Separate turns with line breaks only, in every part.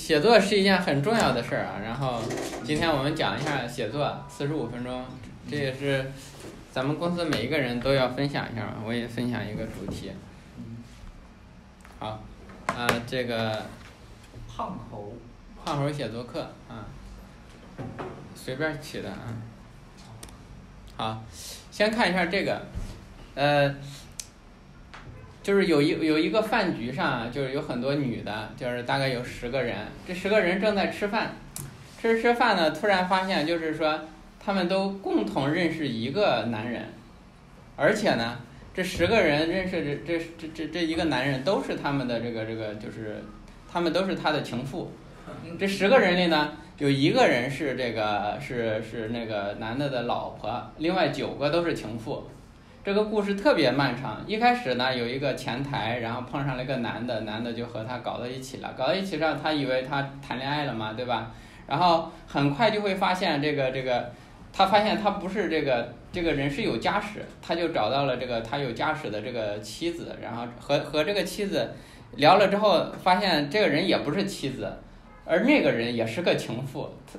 写作是一件很重要的事儿啊。然后今天我们讲一下写作，四十五分钟，这也是咱们公司每一个人都要分享一下嘛。我也分享一个主题。好，啊，这个
胖猴，
胖猴写作课啊，随便起的啊。好，先看一下这个，呃。就是有一有一个饭局上，就是有很多女的，就是大概有十个人。这十个人正在吃饭，吃着吃饭呢，突然发现就是说，他们都共同认识一个男人，而且呢，这十个人认识这这这这这一个男人都是他们的这个这个就是，他们都是他的情妇。这十个人里呢，有一个人是这个是是那个男的的老婆，另外九个都是情妇。这个故事特别漫长。一开始呢，有一个前台，然后碰上了一个男的，男的就和他搞到一起了。搞到一起上，他以为他谈恋爱了嘛，对吧？然后很快就会发现这个这个，他发现他不是这个这个人是有家室，他就找到了这个他有家室的这个妻子，然后和和这个妻子聊了之后，发现这个人也不是妻子，而那个人也是个情妇。他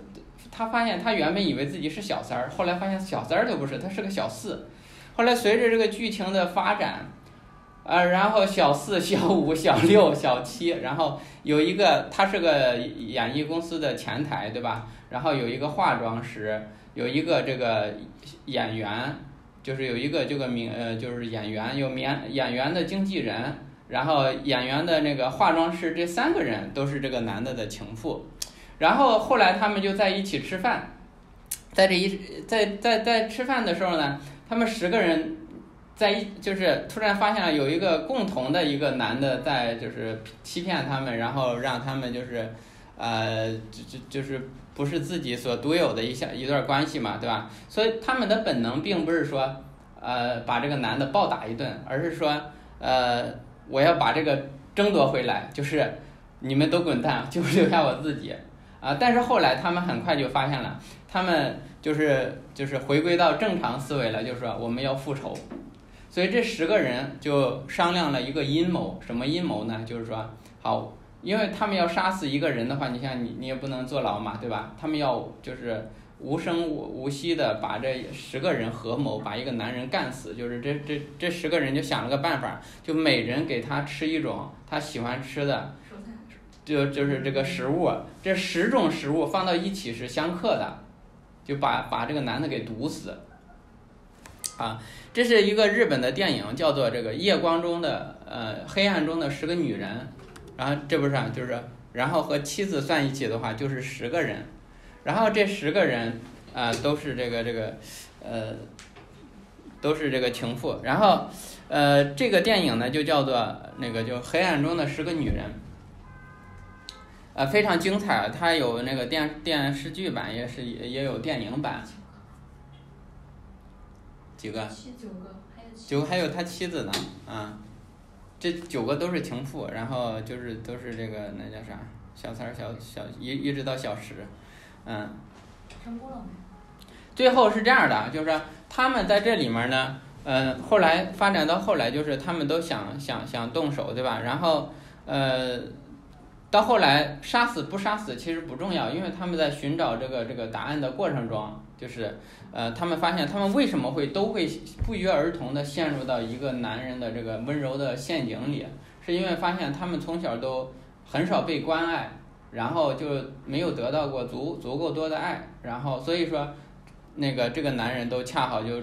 他发现他原本以为自己是小三儿，后来发现小三儿都不是，他是个小四。后来随着这个剧情的发展，呃，然后小四、小五、小六、小七，然后有一个他是个演艺公司的前台，对吧？然后有一个化妆师，有一个这个演员，就是有一个这个名呃，就是演员有演演员的经纪人，然后演员的那个化妆师，这三个人都是这个男的的情妇。然后后来他们就在一起吃饭，在这一在在在吃饭的时候呢。他们十个人在一，就是突然发现了有一个共同的一个男的在，就是欺骗他们，然后让他们就是，呃，就就就是不是自己所独有的一下一段关系嘛，对吧？所以他们的本能并不是说，呃，把这个男的暴打一顿，而是说，呃，我要把这个争夺回来，就是你们都滚蛋，就留下我自己。啊！但是后来他们很快就发现了，他们就是就是回归到正常思维了，就是说我们要复仇，所以这十个人就商量了一个阴谋，什么阴谋呢？就是说，好，因为他们要杀死一个人的话，你像你你也不能坐牢嘛，对吧？他们要就是无声无无息的把这十个人合谋把一个男人干死，就是这这这十个人就想了个办法，就每人给他吃一种他喜欢吃的。就就是这个食物，这十种食物放到一起是相克的，就把把这个男的给毒死。啊，这是一个日本的电影，叫做这个夜光中的呃黑暗中的十个女人，然后这不是啊就是然后和妻子算一起的话就是十个人，然后这十个人啊都是这个这个呃都是这个情妇，然后呃这个电影呢就叫做那个就黑暗中的十个女人。呃，非常精彩，它有那个电电视剧版，也是也也有电影版。几个？
七九个，还有
九还有他妻子呢，啊，这九个都是情妇，然后就是都是这个那叫啥小三儿小小一一直到小十，嗯。
成功了没？
最后是这样的，就是他们在这里面呢，嗯，后来发展到后来，就是他们都想想想动手，对吧？然后，呃。到后来杀死不杀死其实不重要，因为他们在寻找这个这个答案的过程中，就是呃，他们发现他们为什么会都会不约而同的陷入到一个男人的这个温柔的陷阱里，是因为发现他们从小都很少被关爱，然后就没有得到过足足够多的爱，然后所以说那个这个男人都恰好就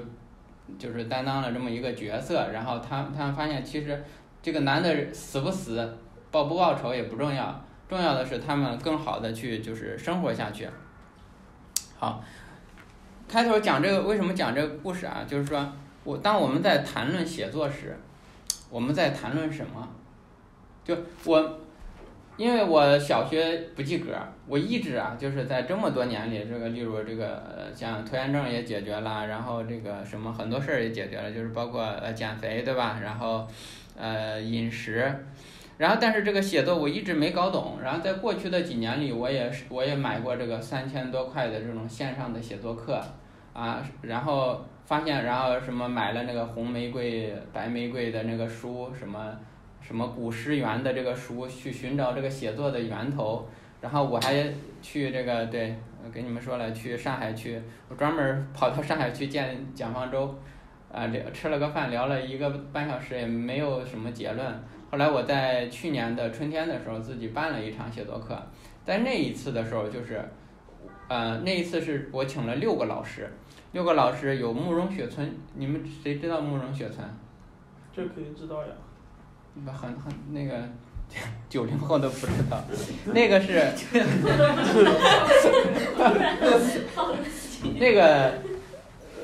就是担当了这么一个角色，然后他他们发现其实这个男的死不死。报不报仇也不重要，重要的是他们更好的去就是生活下去。好，开头讲这个为什么讲这个故事啊？就是说我当我们在谈论写作时，我们在谈论什么？就我，因为我小学不及格，我一直啊就是在这么多年里，这个例如这个像拖延症也解决了，然后这个什么很多事儿也解决了，就是包括呃减肥对吧？然后呃饮食。然后，但是这个写作我一直没搞懂。然后在过去的几年里，我也是我也买过这个三千多块的这种线上的写作课，啊，然后发现，然后什么买了那个红玫瑰、白玫瑰的那个书，什么什么古诗源的这个书，去寻找这个写作的源头。然后我还去这个对，给你们说了，去上海去，我专门跑到上海去见蒋方舟，啊聊吃了个饭，聊了一个半小时，也没有什么结论。后来我在去年的春天的时候，自己办了一场写作课，在那一次的时候，就是，呃，那一次是我请了六个老师，六个老师有慕容雪村，你们谁知道慕容雪村？
这肯定知道呀。
不很很那个九零后都不知道，那个是 那个呃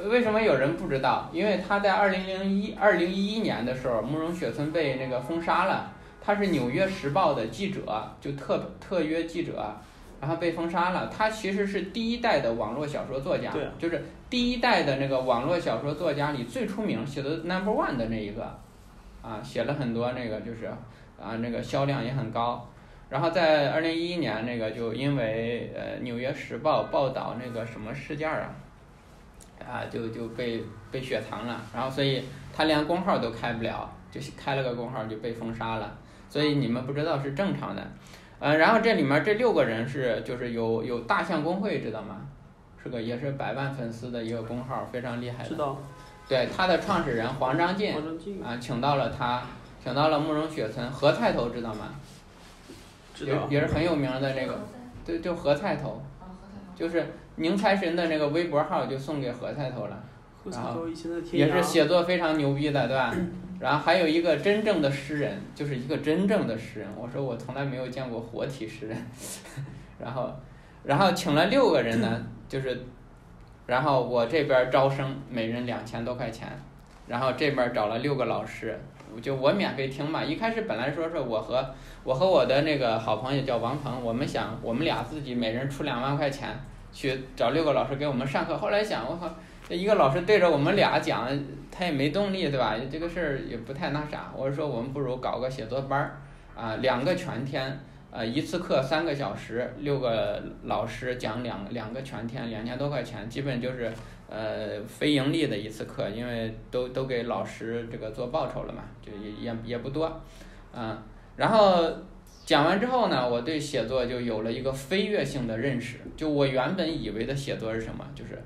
为什么有人不知道？因为他在二零零一二零一一年的时候，慕容雪村被那个封杀了。他是《纽约时报》的记者，就特特约记者，然后被封杀了。他其实是第一代的网络小说作家，
啊
就是第一代的那个网络小说作家里最出名、写的 number one 的那一个，啊，写了很多那个就是啊那个销量也很高。然后在二零一一年那个就因为呃《纽约时报》报道那个什么事件啊，啊就就被被雪藏了，然后所以他连工号都开不了，就开了个工号就被封杀了。所以你们不知道是正常的，呃，然后这里面这六个人是就是有有大象公会知道吗？是个也是百万粉丝的一个工号，非常厉害的。
知道。
对，他的创始人黄章进
黄章进
啊，请到了他，请到了慕容雪村何菜头知道吗？
知道。
也也是很有名的这个，对，就何菜头，就是宁财神的那个微博号就送给何菜头了。
何菜头以前的天涯。
也是写作非常牛逼的，对吧？然后还有一个真正的诗人，就是一个真正的诗人。我说我从来没有见过活体诗人，然后，然后请了六个人呢，就是，然后我这边招生，每人两千多块钱，然后这边找了六个老师，就我免费听嘛。一开始本来说是我和我和我的那个好朋友叫王鹏，我们想我们俩自己每人出两万块钱去找六个老师给我们上课。后来想，我靠。这一个老师对着我们俩讲，他也没动力，对吧？这个事儿也不太那啥。我说我们不如搞个写作班儿，啊，两个全天，呃，一次课三个小时，六个老师讲两两个全天，两千多块钱，基本就是呃非盈利的一次课，因为都都给老师这个做报酬了嘛，就也也也不多，啊，然后讲完之后呢，我对写作就有了一个飞跃性的认识。就我原本以为的写作是什么，就是。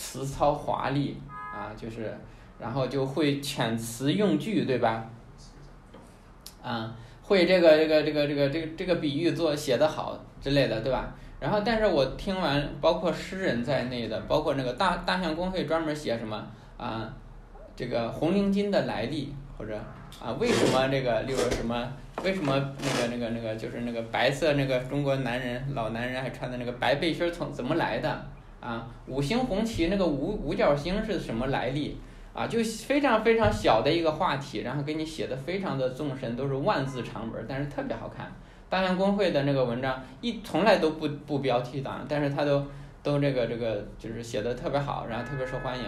词糙华丽啊，就是，然后就会遣词用句，对吧？啊，会这个这个这个这个这个这个比喻做写得好之类的，对吧？然后，但是我听完，包括诗人在内的，包括那个大大象公会专门写什么啊，这个红领巾的来历，或者啊，为什么这个，例如什么，为什么那个那个那个就是那个白色那个中国男人老男人还穿的那个白背心从怎么来的？啊，五星红旗那个五五角星是什么来历？啊，就非常非常小的一个话题，然后给你写的非常的纵深，都是万字长文，但是特别好看。大象公会的那个文章一从来都不不标题党，但是他都都这个这个就是写的特别好，然后特别受欢迎。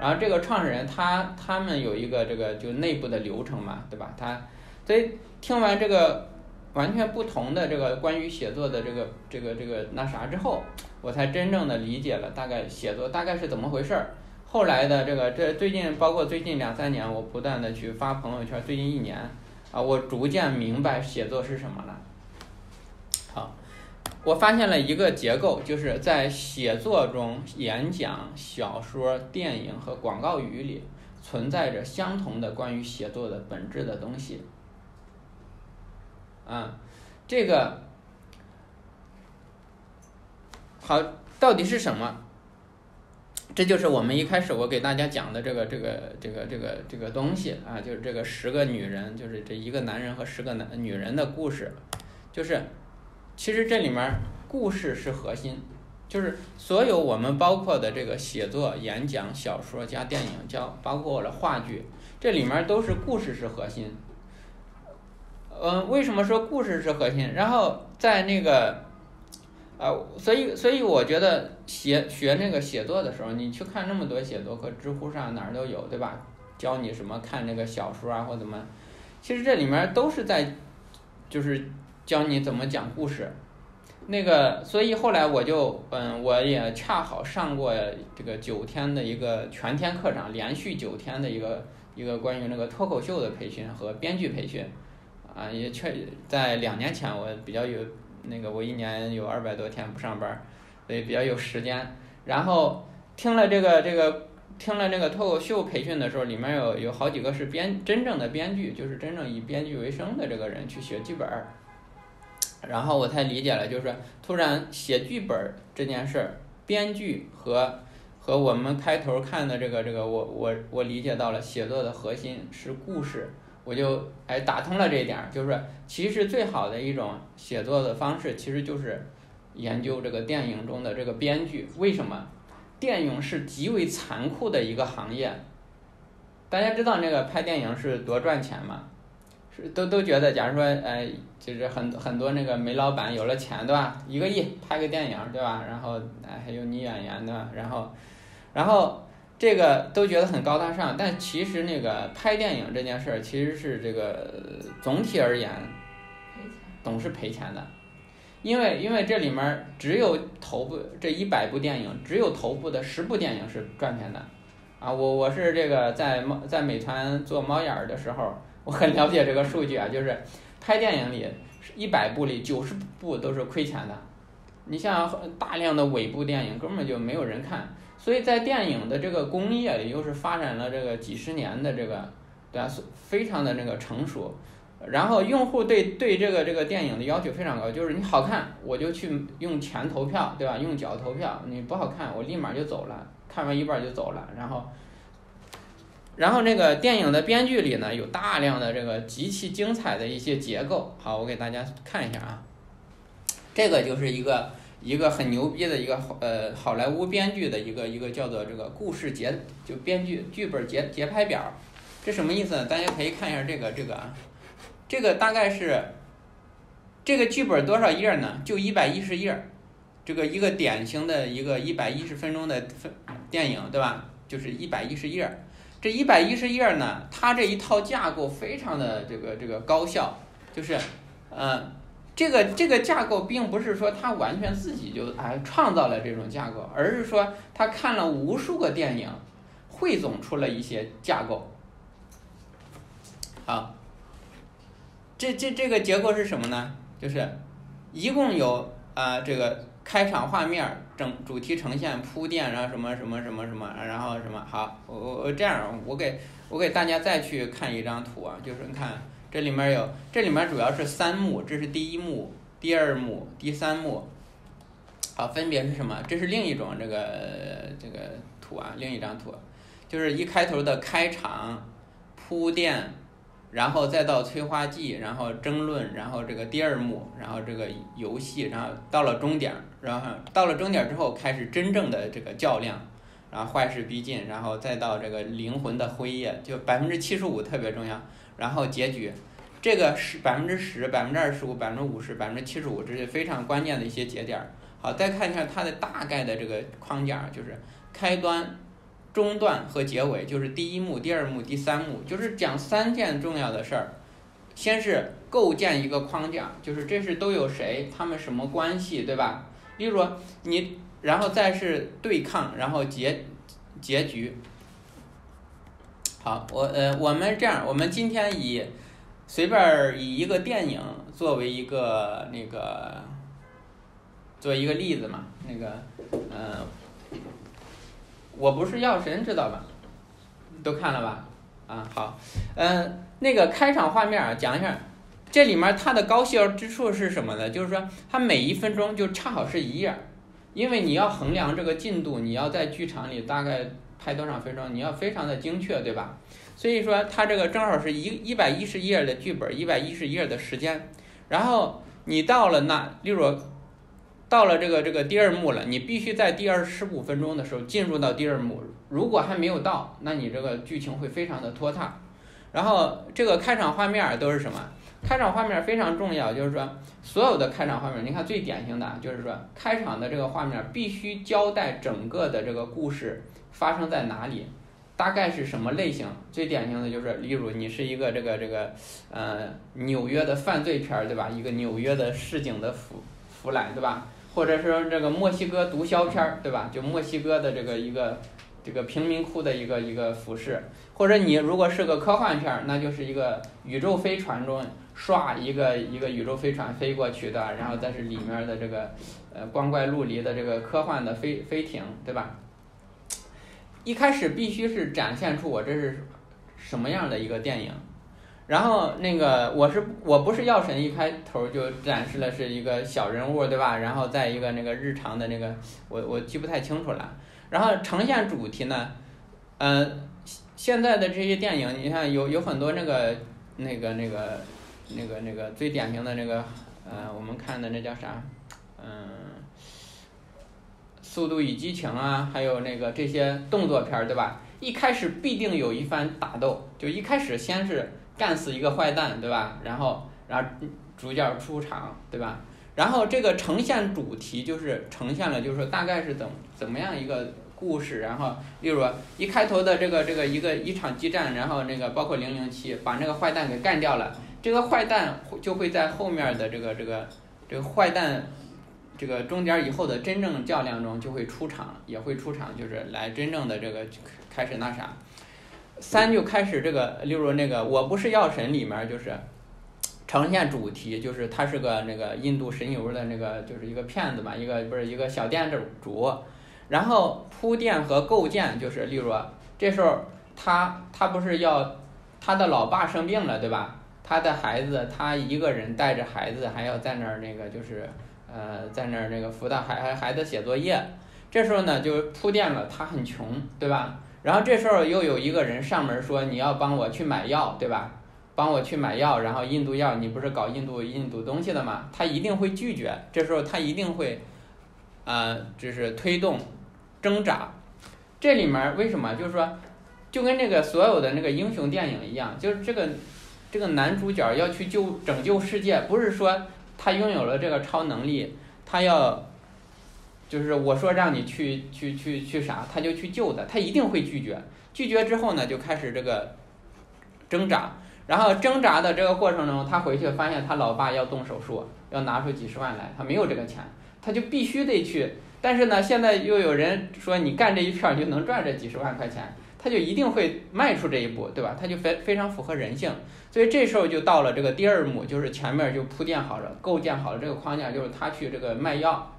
然后这个创始人他他们有一个这个就内部的流程嘛，对吧？他所以听完这个完全不同的这个关于写作的这个这个这个那啥之后。我才真正的理解了大概写作大概是怎么回事儿。后来的这个这最近包括最近两三年，我不断的去发朋友圈，最近一年啊，我逐渐明白写作是什么了。我发现了一个结构，就是在写作中，演讲、小说、电影和广告语里存在着相同的关于写作的本质的东西。啊，这个。好，到底是什么？这就是我们一开始我给大家讲的这个这个这个这个这个东西啊，就是这个十个女人，就是这一个男人和十个男女人的故事，就是其实这里面故事是核心，就是所有我们包括的这个写作、演讲、小说加电影，加包括了话剧，这里面都是故事是核心。嗯，为什么说故事是核心？然后在那个。啊，所以所以我觉得写学那个写作的时候，你去看那么多写作课，知乎上哪儿都有，对吧？教你什么看那个小说啊，或怎么，其实这里面都是在，就是教你怎么讲故事。那个，所以后来我就，嗯，我也恰好上过这个九天的一个全天课程，连续九天的一个一个关于那个脱口秀的培训和编剧培训，啊，也确在两年前我比较有。那个我一年有二百多天不上班，所以比较有时间。然后听了这个这个听了这个脱口秀培训的时候，里面有有好几个是编真正的编剧，就是真正以编剧为生的这个人去写剧本儿。然后我才理解了，就是突然写剧本这件事儿，编剧和和我们开头看的这个这个，我我我理解到了写作的核心是故事，我就哎打通了这一点，就是其实最好的一种写作的方式，其实就是研究这个电影中的这个编剧。为什么？电影是极为残酷的一个行业，大家知道那个拍电影是多赚钱吗？是都都觉得，假如说，呃，就是很很多那个煤老板有了钱，对吧？一个亿拍个电影，对吧？然后，哎，还有女演员，对吧？然后，然后这个都觉得很高大上，但其实那个拍电影这件事儿，其实是这个总体而言，总是赔钱的，因为因为这里面只有头部这一百部电影，只有头部的十部电影是赚钱的，啊，我我是这个在猫在美团做猫眼儿的时候。我很了解这个数据啊，就是拍电影里一百部里九十部都是亏钱的。你像大量的尾部电影根本就没有人看，所以在电影的这个工业里又是发展了这个几十年的这个，对吧？非常的那个成熟。然后用户对对这个这个电影的要求非常高，就是你好看我就去用钱投票，对吧？用脚投票，你不好看我立马就走了，看完一半就走了，然后。然后那个电影的编剧里呢，有大量的这个极其精彩的一些结构。好，我给大家看一下啊，这个就是一个一个很牛逼的一个呃好莱坞编剧的一个一个叫做这个故事节就编剧剧本节节拍表。这什么意思呢？大家可以看一下这个这个啊，这个大概是这个剧本多少页呢？就一百一十页，这个一个典型的一个一百一十分钟的分电影，对吧？就是一百一十页。这一百一十页呢，它这一套架构非常的这个这个高效，就是，呃，这个这个架构并不是说他完全自己就哎创造了这种架构，而是说他看了无数个电影，汇总出了一些架构。好，这这这个结构是什么呢？就是一共有啊这个。开场画面，整主题呈现铺垫，然后什么什么什么什么，然后什么好，我我我这样，我给我给大家再去看一张图啊，就是你看这里面有，这里面主要是三幕，这是第一幕、第二幕、第三幕，好，分别是什么？这是另一种这个这个图啊，另一张图，就是一开头的开场铺垫。然后再到催化剂，然后争论，然后这个第二幕，然后这个游戏，然后到了终点，然后到了终点之后开始真正的这个较量，然后坏事逼近，然后再到这个灵魂的辉夜，就百分之七十五特别重要，然后结局，这个是百分之十、百分之二十五、百分之五十、百分之七十五，这是非常关键的一些节点。好，再看一下它的大概的这个框架，就是开端。中段和结尾就是第一幕、第二幕、第三幕，就是讲三件重要的事儿。先是构建一个框架，就是这是都有谁，他们什么关系，对吧？例如你，然后再是对抗，然后结结局。好，我呃，我们这样，我们今天以随便以一个电影作为一个那个，做一个例子嘛，那个嗯。我不是药神，知道吧？都看了吧？啊，好，嗯，那个开场画面啊，讲一下，这里面它的高效之处是什么呢？就是说，它每一分钟就恰好是一页，因为你要衡量这个进度，你要在剧场里大概拍多少分钟，你要非常的精确，对吧？所以说，它这个正好是一一百一十页的剧本，一百一十页的时间，然后你到了那，例如。到了这个这个第二幕了，你必须在第二十五分钟的时候进入到第二幕。如果还没有到，那你这个剧情会非常的拖沓。然后这个开场画面都是什么？开场画面非常重要，就是说所有的开场画面，你看最典型的就是说开场的这个画面必须交代整个的这个故事发生在哪里，大概是什么类型。最典型的就是，例如你是一个这个这个呃纽约的犯罪片儿，对吧？一个纽约的市井的腐腐烂，对吧？或者是这个墨西哥毒枭片儿，对吧？就墨西哥的这个一个这个贫民窟的一个一个俯视，或者你如果是个科幻片儿，那就是一个宇宙飞船中唰一个一个宇宙飞船飞过去的，然后再是里面的这个呃光怪陆离的这个科幻的飞飞艇，对吧？一开始必须是展现出我这是什么样的一个电影，然后那个我是我不是药神，一开头就展示了是一个小人物，对吧？然后在一个那个日常的那个我我记不太清楚了。然后呈现主题呢，呃，现在的这些电影，你看有有很多那个那个那个那个那个最典型的那个，呃，我们看的那叫啥，嗯，速度与激情啊，还有那个这些动作片，对吧？一开始必定有一番打斗，就一开始先是干死一个坏蛋，对吧？然后然后主角出场，对吧？然后这个呈现主题就是呈现了，就是说大概是怎怎么样一个故事。然后，例如一开头的这个这个一个一场激战，然后那个包括零零七把那个坏蛋给干掉了，这个坏蛋就会在后面的这个这个这个坏蛋这个中间以后的真正较量中就会出场，也会出场，就是来真正的这个开始那啥。三就开始这个，例如那个我不是药神里面就是。呈现主题就是他是个那个印度神油的那个就是一个骗子嘛，一个不是一个小店主，然后铺垫和构建就是例如这时候他他不是要他的老爸生病了对吧？他的孩子他一个人带着孩子还要在那儿那个就是呃在那儿那个辅导孩孩子写作业，这时候呢就铺垫了他很穷对吧？然后这时候又有一个人上门说你要帮我去买药对吧？帮我去买药，然后印度药，你不是搞印度印度东西的吗？他一定会拒绝，这时候他一定会，呃，就是推动挣扎。这里面为什么？就是说，就跟这个所有的那个英雄电影一样，就是这个这个男主角要去救拯救世界，不是说他拥有了这个超能力，他要，就是我说让你去去去去啥，他就去救的，他一定会拒绝。拒绝之后呢，就开始这个挣扎。然后挣扎的这个过程中，他回去发现他老爸要动手术，要拿出几十万来，他没有这个钱，他就必须得去。但是呢，现在又有人说你干这一片就能赚这几十万块钱，他就一定会迈出这一步，对吧？他就非非常符合人性。所以这时候就到了这个第二幕，就是前面就铺垫好了，构建好了这个框架，就是他去这个卖药，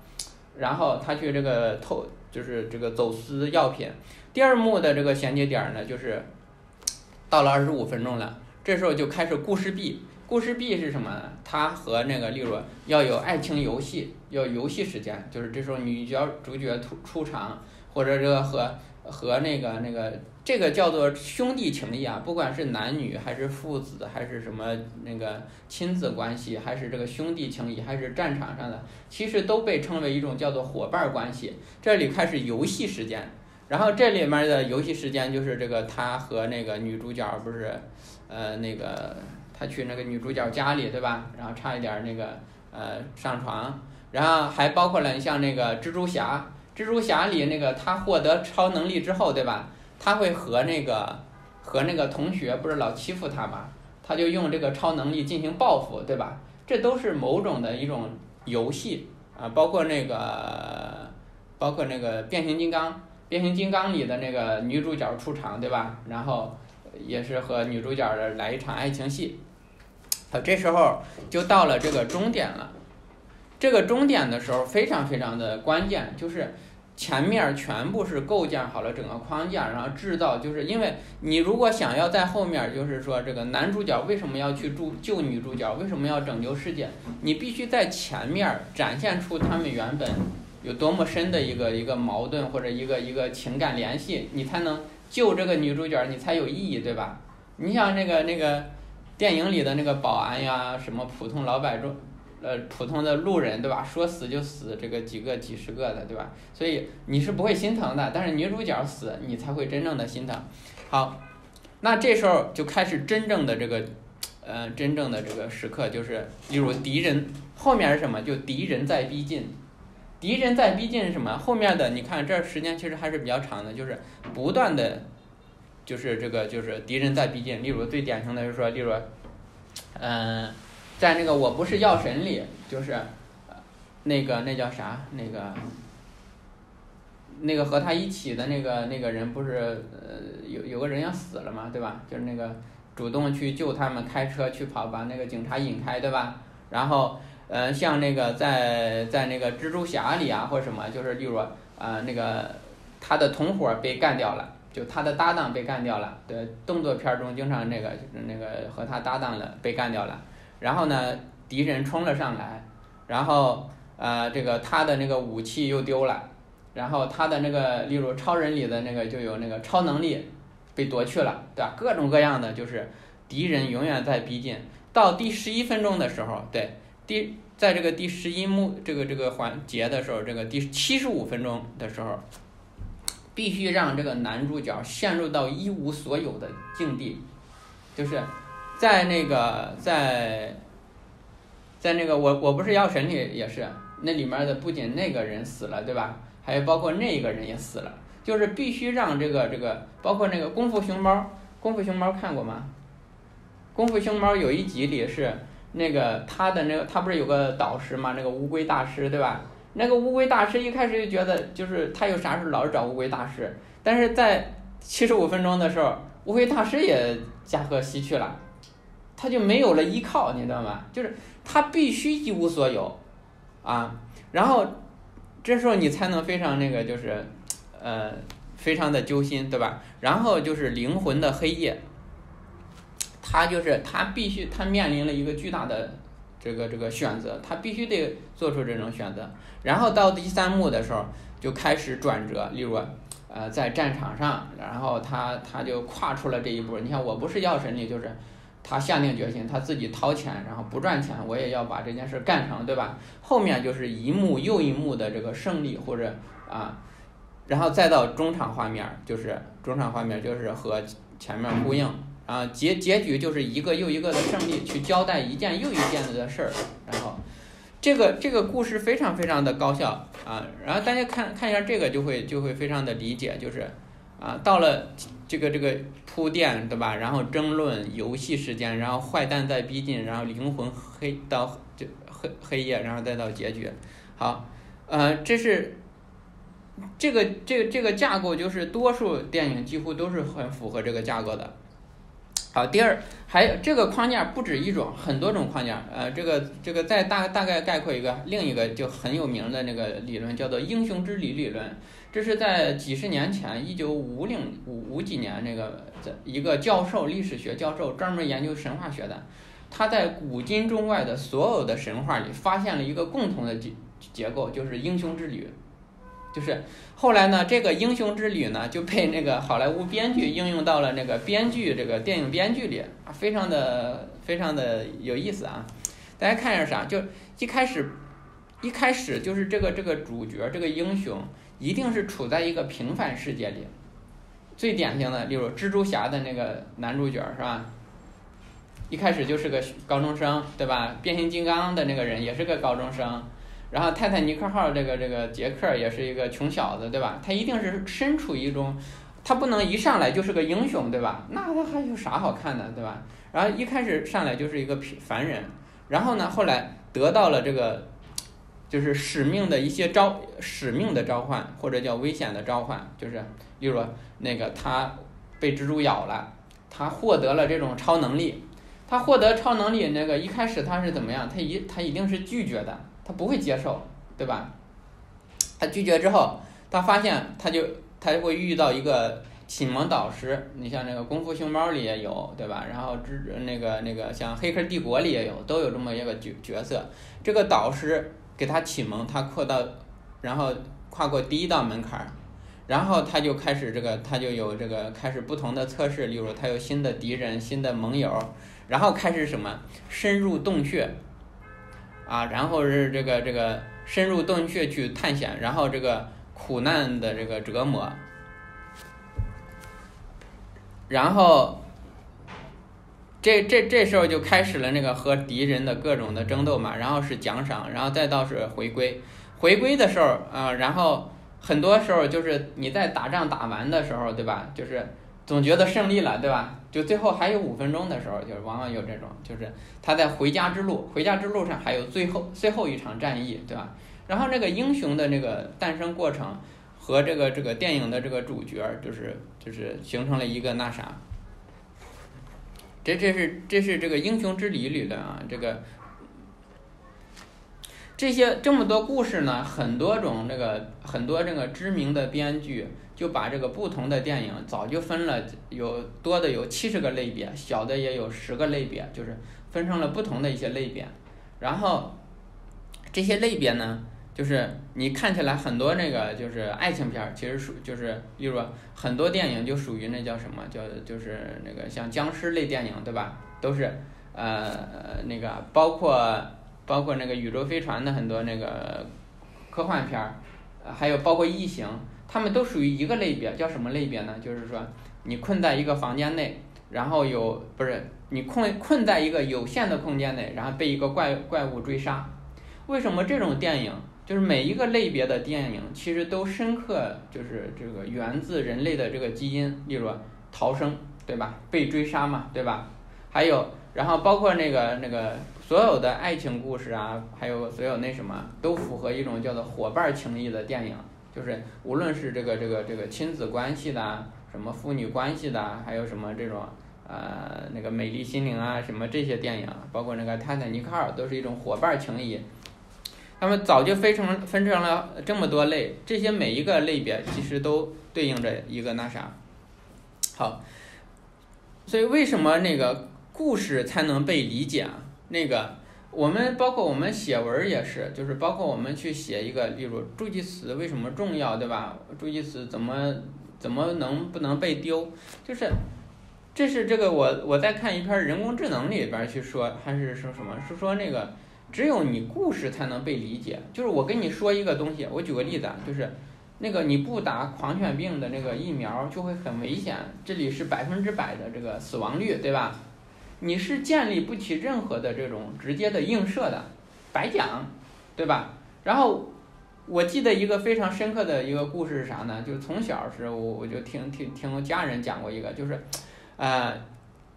然后他去这个偷，就是这个走私药品。第二幕的这个衔接点呢，就是到了二十五分钟了。这时候就开始故事 B，故事 B 是什么呢？它和那个例如要有爱情游戏，要游戏时间，就是这时候女角主角出出场，或者这个和和那个那个这个叫做兄弟情谊啊，不管是男女还是父子还是什么那个亲子关系，还是这个兄弟情谊，还是战场上的，其实都被称为一种叫做伙伴关系。这里开始游戏时间，然后这里面的游戏时间就是这个他和那个女主角不是。呃，那个他去那个女主角家里，对吧？然后差一点那个呃上床，然后还包括了你像那个蜘蛛侠，蜘蛛侠里那个他获得超能力之后，对吧？他会和那个和那个同学不是老欺负他嘛？他就用这个超能力进行报复，对吧？这都是某种的一种游戏啊，包括那个包括那个变形金刚，变形金刚里的那个女主角出场，对吧？然后。也是和女主角的来一场爱情戏，好，这时候就到了这个终点了。这个终点的时候非常非常的关键，就是前面全部是构建好了整个框架，然后制造，就是因为你如果想要在后面，就是说这个男主角为什么要去救救女主角，为什么要拯救世界，你必须在前面展现出他们原本有多么深的一个一个矛盾或者一个一个情感联系，你才能。救这个女主角，你才有意义，对吧？你像那个那个电影里的那个保安呀，什么普通老百姓，呃，普通的路人，对吧？说死就死这个几个几十个的，对吧？所以你是不会心疼的，但是女主角死，你才会真正的心疼。好，那这时候就开始真正的这个，呃，真正的这个时刻，就是例如敌人后面是什么？就敌人在逼近。敌人在逼近是什么？后面的你看，这时间其实还是比较长的，就是不断的，就是这个就是敌人在逼近。例如最典型的就是说，例如，嗯，在那个我不是药神里，就是那个那叫啥？那个那个和他一起的那个那个人不是呃有有个人要死了嘛，对吧？就是那个主动去救他们，开车去跑把那个警察引开，对吧？然后呃像那个在在那个蜘蛛侠里啊或什么，就是例如啊那个他的同伙被干掉了，就他的搭档被干掉了，对，动作片中经常那个就是那个和他搭档的被干掉了，然后呢敌人冲了上来，然后呃这个他的那个武器又丢了。然后他的那个，例如超人里的那个就有那个超能力被夺去了，对吧？各种各样的就是敌人永远在逼近。到第十一分钟的时候，对，第在这个第十一幕这个这个环节的时候，这个第七十五分钟的时候，必须让这个男主角陷入到一无所有的境地，就是在那个在在那个我我不是药神里也是那里面的不仅那个人死了，对吧？还有包括那一个人也死了，就是必须让这个这个，包括那个功夫熊猫，功夫熊猫看过吗？功夫熊猫有一集里是那个他的那个他不是有个导师吗？那个乌龟大师对吧？那个乌龟大师一开始就觉得就是他有啥事老是找乌龟大师，但是在七十五分钟的时候，乌龟大师也驾鹤西去了，他就没有了依靠，你知道吗？就是他必须一无所有，啊，然后。这时候你才能非常那个，就是，呃，非常的揪心，对吧？然后就是灵魂的黑夜，他就是他必须他面临了一个巨大的这个这个选择，他必须得做出这种选择。然后到第三幕的时候就开始转折，例如，呃，在战场上，然后他他就跨出了这一步。你看，我不是药神里就是。他下定决心，他自己掏钱，然后不赚钱，我也要把这件事干成，对吧？后面就是一幕又一幕的这个胜利，或者啊，然后再到中场画面，就是中场画面就是和前面呼应，啊，结结局就是一个又一个的胜利，去交代一件又一件的事儿，然后这个这个故事非常非常的高效啊，然后大家看看一下这个就会就会非常的理解，就是啊，到了。这个这个铺垫对吧？然后争论游戏时间，然后坏蛋在逼近，然后灵魂黑到就黑黑夜，然后再到结局。好，呃，这是这个这个这个架构，就是多数电影几乎都是很符合这个架构的。好，第二还有这个框架不止一种，很多种框架。呃，这个这个再大大概概括一个，另一个就很有名的那个理论叫做英雄之旅理论。这是在几十年前，一九五零五五几年，那个在一个教授，历史学教授，专门研究神话学的，他在古今中外的所有的神话里发现了一个共同的结结构，就是英雄之旅。就是后来呢，这个英雄之旅呢就被那个好莱坞编剧应用到了那个编剧这个电影编剧里，啊，非常的非常的有意思啊。大家看一下啥？就一开始一开始就是这个这个主角这个英雄。一定是处在一个平凡世界里，最典型的，例如蜘蛛侠的那个男主角是吧？一开始就是个高中生，对吧？变形金刚的那个人也是个高中生，然后泰坦尼克号这个这个杰克也是一个穷小子，对吧？他一定是身处一种，他不能一上来就是个英雄，对吧？那他还有啥好看的，对吧？然后一开始上来就是一个平凡人，然后呢，后来得到了这个。就是使命的一些召，使命的召唤，或者叫危险的召唤，就是，例如那个他被蜘蛛咬了，他获得了这种超能力，他获得超能力，那个一开始他是怎么样？他一他一定是拒绝的，他不会接受，对吧？他拒绝之后，他发现他就他就会遇到一个启蒙导师，你像那个功夫熊猫里也有，对吧？然后之那个那个像黑客帝国里也有，都有这么一个角角色，这个导师。给他启蒙，他扩到，然后跨过第一道门槛儿，然后他就开始这个，他就有这个开始不同的测试，例如他有新的敌人、新的盟友，然后开始什么？深入洞穴，啊，然后是这个这个深入洞穴去探险，然后这个苦难的这个折磨，然后。这这这时候就开始了那个和敌人的各种的争斗嘛，然后是奖赏，然后再到是回归，回归的时候啊，然后很多时候就是你在打仗打完的时候，对吧？就是总觉得胜利了，对吧？就最后还有五分钟的时候，就是往往有这种，就是他在回家之路，回家之路上还有最后最后一场战役，对吧？然后那个英雄的那个诞生过程，和这个这个电影的这个主角就是就是形成了一个那啥。这这是这是这个英雄之旅理论啊，这个这些这么多故事呢，很多种这个很多这个知名的编剧就把这个不同的电影早就分了有多的有七十个类别，小的也有十个类别，就是分成了不同的一些类别，然后这些类别呢。就是你看起来很多那个就是爱情片儿，其实属就是例如很多电影就属于那叫什么叫就是那个像僵尸类电影对吧？都是呃那个包括包括那个宇宙飞船的很多那个科幻片儿，还有包括异形，他们都属于一个类别，叫什么类别呢？就是说你困在一个房间内，然后有不是你困困在一个有限的空间内，然后被一个怪怪物追杀，为什么这种电影？就是每一个类别的电影，其实都深刻就是这个源自人类的这个基因，例如逃生，对吧？被追杀嘛，对吧？还有，然后包括那个那个所有的爱情故事啊，还有所有那什么，都符合一种叫做伙伴情谊的电影。就是无论是这个这个这个亲子关系的，什么父女关系的，还有什么这种呃那个美丽心灵啊，什么这些电影，包括那个泰坦尼克号，都是一种伙伴情谊。他们早就分成分成了这么多类，这些每一个类别其实都对应着一个那啥，好，所以为什么那个故事才能被理解啊？那个我们包括我们写文也是，就是包括我们去写一个，例如助记词为什么重要，对吧？助记词怎么怎么能不能被丢？就是这是这个我我在看一篇人工智能里边去说，还是说什么？是说那个。只有你故事才能被理解。就是我跟你说一个东西，我举个例子啊，就是那个你不打狂犬病的那个疫苗就会很危险，这里是百分之百的这个死亡率，对吧？你是建立不起任何的这种直接的映射的，白讲，对吧？然后我记得一个非常深刻的一个故事是啥呢？就是从小时候我我就听听听家人讲过一个，就是，呃。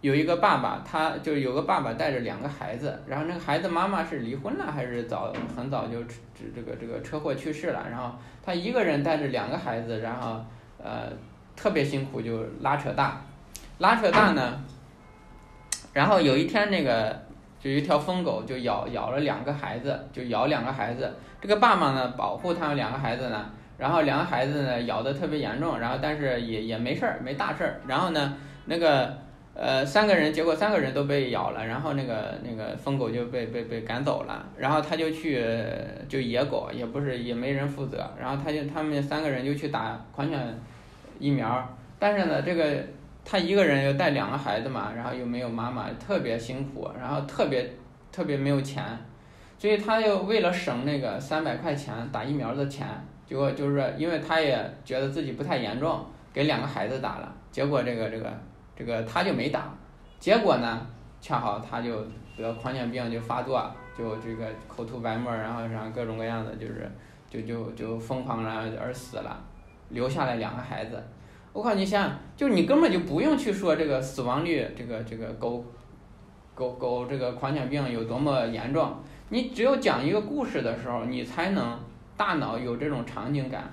有一个爸爸，他就有个爸爸带着两个孩子，然后那个孩子妈妈是离婚了还是早很早就这这个这个车祸去世了，然后他一个人带着两个孩子，然后呃特别辛苦就拉扯大，拉扯大呢，然后有一天那个就一条疯狗就咬咬了两个孩子，就咬两个孩子，这个爸爸呢保护他们两个孩子呢，然后两个孩子呢咬的特别严重，然后但是也也没事儿没大事儿，然后呢那个。呃，三个人，结果三个人都被咬了，然后那个那个疯狗就被被被赶走了，然后他就去就野狗，也不是也没人负责，然后他就他们三个人就去打狂犬疫苗，但是呢，这个他一个人又带两个孩子嘛，然后又没有妈妈，特别辛苦，然后特别特别没有钱，所以他又为了省那个三百块钱打疫苗的钱，结果就是因为他也觉得自己不太严重，给两个孩子打了，结果这个这个。这个他就没打，结果呢，恰好他就得狂犬病就发作，就这个口吐白沫，然后然后各种各样的就是，就就就疯狂了而死了，留下来两个孩子。我靠，你想想，就你根本就不用去说这个死亡率，这个这个狗，狗狗这个狂犬病有多么严重，你只有讲一个故事的时候，你才能大脑有这种场景感。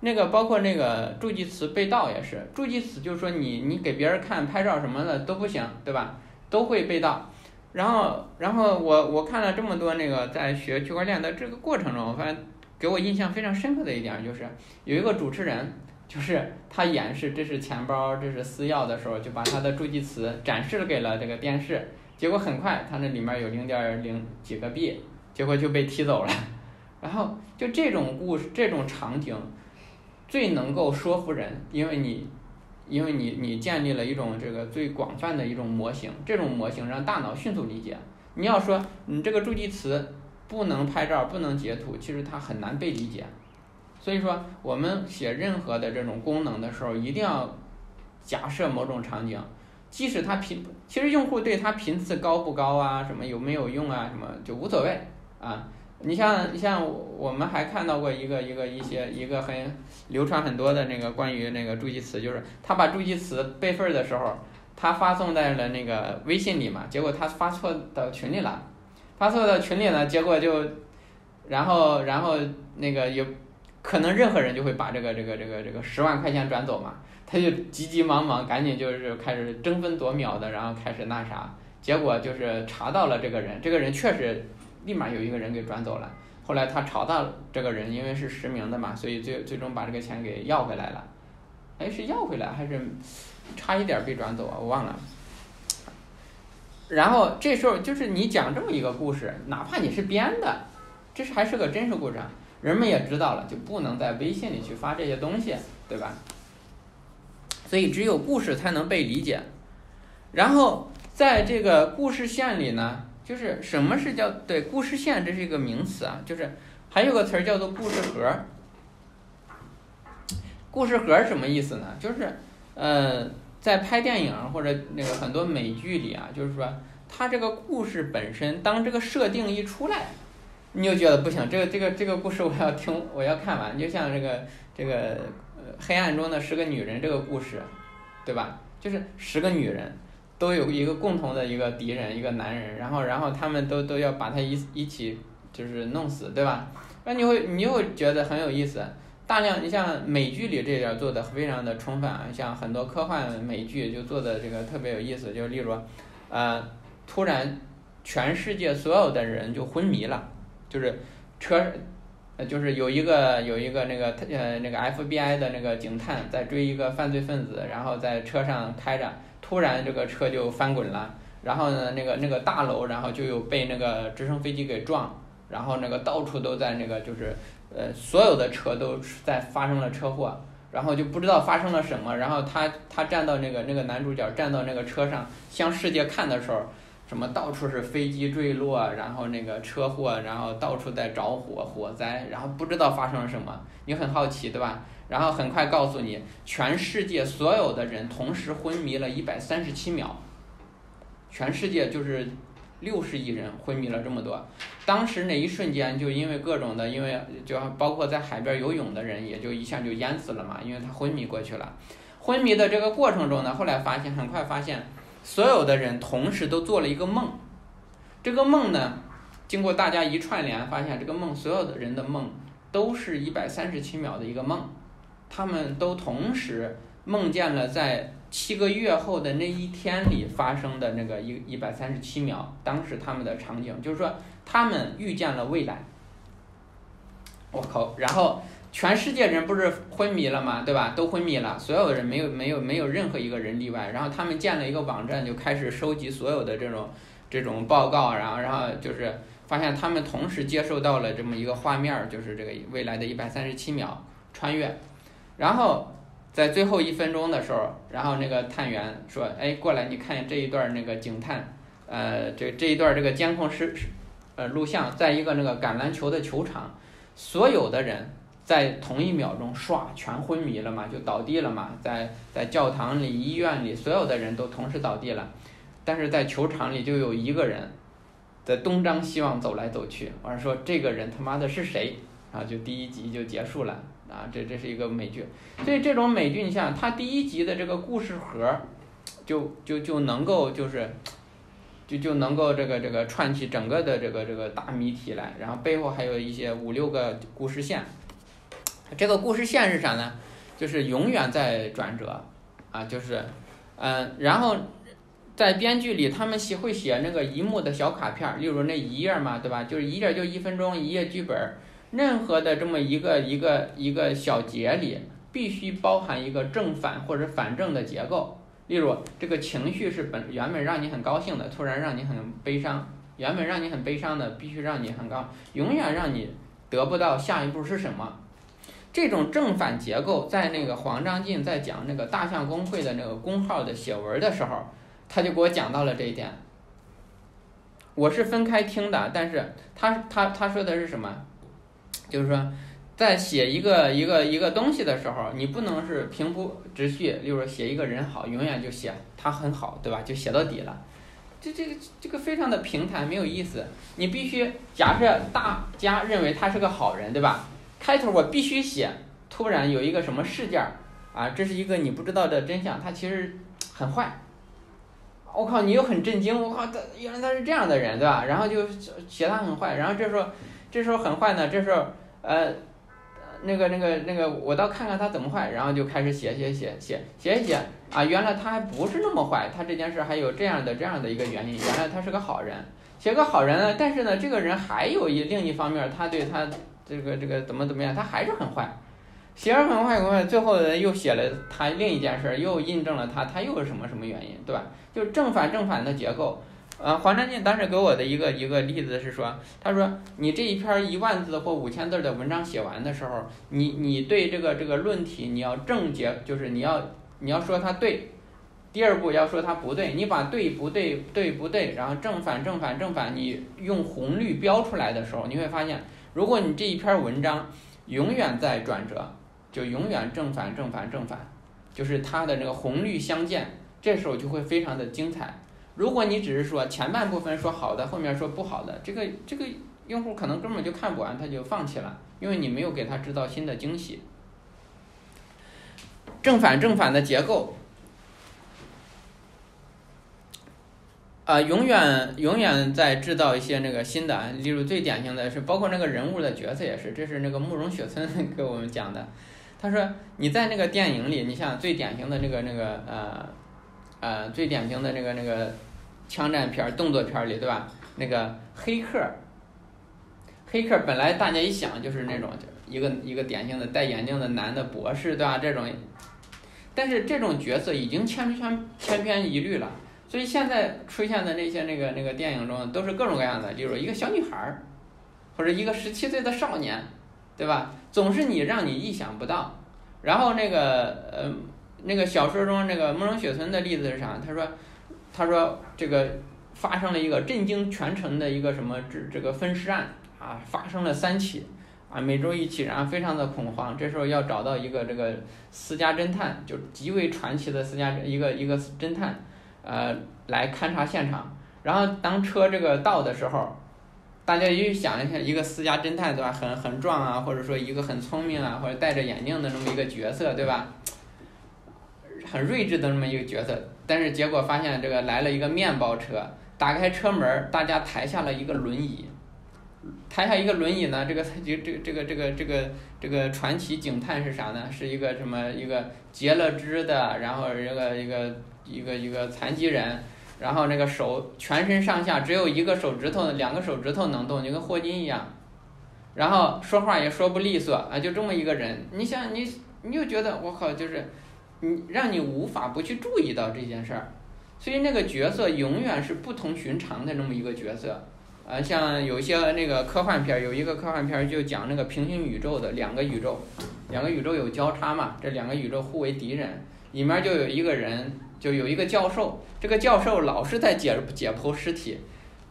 那个包括那个助记词被盗也是，助记词就是说你你给别人看拍照什么的都不行，对吧？都会被盗。然后然后我我看了这么多那个在学区块链的这个过程中，我发现给我印象非常深刻的一点就是有一个主持人，就是他演示这是钱包这是私钥的时候，就把他的助记词展示给了这个电视，结果很快他那里面有零点零几个币，结果就被踢走了。然后就这种故事这种场景。最能够说服人，因为你，因为你你建立了一种这个最广泛的一种模型，这种模型让大脑迅速理解。你要说你这个助记词不能拍照不能截图，其实它很难被理解。所以说，我们写任何的这种功能的时候，一定要假设某种场景，即使它频，其实用户对它频次高不高啊，什么有没有用啊，什么就无所谓啊。你像你像我们还看到过一个一个一些一个很流传很多的那个关于那个助记词，就是他把助记词备份的时候，他发送在了那个微信里嘛，结果他发错到群里了，发错到群里了，结果就，然后然后那个有。可能任何人就会把这个这个这个这个十万块钱转走嘛，他就急急忙忙赶紧就是开始争分夺秒的，然后开始那啥，结果就是查到了这个人，这个人确实立马有一个人给转走了。后来他查到这个人，因为是实名的嘛，所以最最终把这个钱给要回来了。哎，是要回来还是差一点被转走啊？我忘了。然后这时候就是你讲这么一个故事，哪怕你是编的，这是还是个真实故事，人们也知道了，就不能在微信里去发这些东西，对吧？所以只有故事才能被理解。然后在这个故事线里呢，就是什么是叫对故事线，这是一个名词啊，就是还有个词儿叫做故事盒。故事盒什么意思呢？就是呃。在拍电影或者那个很多美剧里啊，就是说，它这个故事本身，当这个设定一出来，你就觉得不行，这个这个这个故事我要听，我要看完。就像这个这个黑暗中的十个女人这个故事，对吧？就是十个女人都有一个共同的一个敌人，一个男人，然后然后他们都都要把他一一起就是弄死，对吧？那你会你就会觉得很有意思。大量，你像美剧里这点做的非常的充分啊，像很多科幻美剧就做的这个特别有意思，就例如，呃，突然全世界所有的人就昏迷了，就是车，呃，就是有一个有一个那个呃那个 FBI 的那个警探在追一个犯罪分子，然后在车上开着，突然这个车就翻滚了，然后呢那个那个大楼然后就有被那个直升飞机给撞，然后那个到处都在那个就是。呃，所有的车都在发生了车祸，然后就不知道发生了什么。然后他他站到那个那个男主角站到那个车上向世界看的时候，什么到处是飞机坠落，然后那个车祸，然后到处在着火火灾，然后不知道发生了什么。你很好奇对吧？然后很快告诉你，全世界所有的人同时昏迷了一百三十七秒，全世界就是。六十亿人昏迷了这么多，当时那一瞬间就因为各种的，因为就包括在海边游泳的人也就一下就淹死了嘛，因为他昏迷过去了。昏迷的这个过程中呢，后来发现很快发现，所有的人同时都做了一个梦，这个梦呢，经过大家一串联，发现这个梦所有的人的梦都是一百三十七秒的一个梦，他们都同时梦见了在。七个月后的那一天里发生的那个一一百三十七秒，当时他们的场景就是说，他们预见了未来。我靠！然后全世界人不是昏迷了吗？对吧？都昏迷了，所有人没有没有没有任何一个人例外。然后他们建了一个网站，就开始收集所有的这种这种报告，然后然后就是发现他们同时接受到了这么一个画面，就是这个未来的一百三十七秒穿越，然后。在最后一分钟的时候，然后那个探员说：“哎，过来，你看这一段那个警探，呃，这这一段这个监控是，呃，录像，在一个那个橄榄球的球场，所有的人在同一秒钟唰全昏迷了嘛，就倒地了嘛，在在教堂里、医院里，所有的人都同时倒地了，但是在球场里就有一个人在东张西望走来走去，完了说这个人他妈的是谁？然后就第一集就结束了。”啊，这这是一个美剧，所以这种美剧，你像它第一集的这个故事盒，就就就能够就是，就就能够这个这个串起整个的这个这个大谜题来，然后背后还有一些五六个故事线，这个故事线是啥呢？就是永远在转折，啊，就是，嗯，然后在编剧里他们写会写那个一幕的小卡片，例如那一页嘛，对吧？就是一页就一分钟，一页剧本。任何的这么一个一个一个小节里，必须包含一个正反或者反正的结构。例如，这个情绪是本原本让你很高兴的，突然让你很悲伤；原本让你很悲伤的，必须让你很高，永远让你得不到下一步是什么。这种正反结构，在那个黄章进在讲那个大象公会的那个公号的写文的时候，他就给我讲到了这一点。我是分开听的，但是他他他说的是什么？就是说，在写一个一个一个东西的时候，你不能是平铺直叙。例如写一个人好，永远就写他很好，对吧？就写到底了。这这个这个非常的平坦，没有意思。你必须假设大家认为他是个好人，对吧？开头我必须写，突然有一个什么事件啊，这是一个你不知道的真相，他其实很坏。我靠，你又很震惊，我靠，他原来他是这样的人，对吧？然后就写他很坏，然后这时候。这时候很坏呢，这时候，呃，那个那个那个，我倒看看他怎么坏，然后就开始写写写写写一写啊，原来他还不是那么坏，他这件事还有这样的这样的一个原因，原来他是个好人，写个好人呢，但是呢，这个人还有一另一方面，他对他这个这个怎么怎么样，他还是很坏，写着很坏很坏，最后又写了他另一件事，又印证了他他又是什么什么原因，对吧？就正反正反的结构。呃，黄占进当时给我的一个一个例子是说，他说你这一篇一万字或五千字的文章写完的时候，你你对这个这个论题你要正结，就是你要你要说它对，第二步要说它不对，你把对不对对不对，然后正反正反正反，你用红绿标出来的时候，你会发现，如果你这一篇文章永远在转折，就永远正反正反正反，就是它的那个红绿相间，这时候就会非常的精彩。如果你只是说前半部分说好的，后面说不好的，这个这个用户可能根本就看不完，他就放弃了，因为你没有给他制造新的惊喜。正反正反的结构，啊，永远永远在制造一些那个新的，例如最典型的是，包括那个人物的角色也是，这是那个慕容雪村 给我们讲的。他说你在那个电影里，你像最典型的那个那个呃呃最典型的那个那个。枪战片、动作片里，对吧？那个黑客，黑客本来大家一想就是那种一个一个典型的戴眼镜的男的博士，对吧？这种，但是这种角色已经千篇千篇一律了。所以现在出现的那些那个那个电影中都是各种各样的，例如一个小女孩儿，或者一个十七岁的少年，对吧？总是你让你意想不到。然后那个呃，那个小说中那个慕容雪村的例子是啥？他说。他说：“这个发生了一个震惊全城的一个什么这这个分尸案啊，发生了三起啊，每周一起，然后非常的恐慌。这时候要找到一个这个私家侦探，就极为传奇的私家一个一个侦探，呃，来勘察现场。然后当车这个到的时候，大家又想一下，一个私家侦探对吧？很很壮啊，或者说一个很聪明啊，或者戴着眼镜的这么一个角色对吧？很睿智的这么一个角色。”但是结果发现，这个来了一个面包车，打开车门，大家抬下了一个轮椅，抬下一个轮椅呢，这个这这这个这个这个这个传奇警探是啥呢？是一个什么一个截了肢的，然后一个一个一个一个残疾人，然后那个手全身上下只有一个手指头，两个手指头能动，就跟霍金一样，然后说话也说不利索啊，就这么一个人，你想你你就觉得我靠，就是。你让你无法不去注意到这件事儿，所以那个角色永远是不同寻常的那么一个角色，啊，像有些那个科幻片儿，有一个科幻片儿就讲那个平行宇宙的两个宇宙，两个宇宙有交叉嘛，这两个宇宙互为敌人，里面就有一个人，就有一个教授，这个教授老是在解解剖尸体，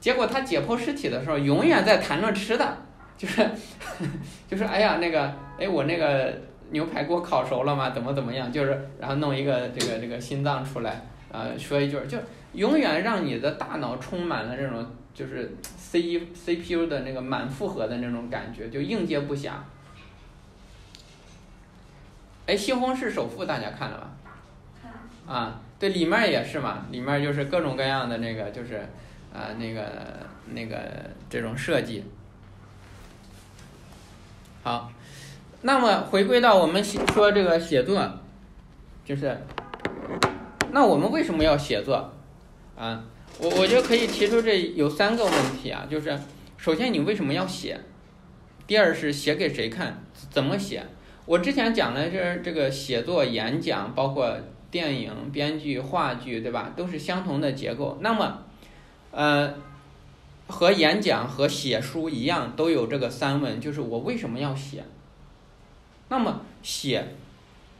结果他解剖尸体的时候，永远在谈论吃的，就是，就是哎呀那个，哎我那个。牛排给我烤熟了吗？怎么怎么样？就是，然后弄一个这个这个心脏出来，呃，说一句，就永远让你的大脑充满了这种就是 C C P U 的那个满负荷的那种感觉，就应接不暇。哎，《西红柿首富》大家看了吧？
看。
啊，对，里面也是嘛，里面就是各种各样的那个，就是，呃，那个那个这种设计。好。那么回归到我们说这个写作，就是，那我们为什么要写作？啊，我我就可以提出这有三个问题啊，就是首先你为什么要写？第二是写给谁看？怎么写？我之前讲的是这个写作、演讲，包括电影编剧、话剧，对吧？都是相同的结构。那么，呃，和演讲和写书一样，都有这个三问，就是我为什么要写？那么写，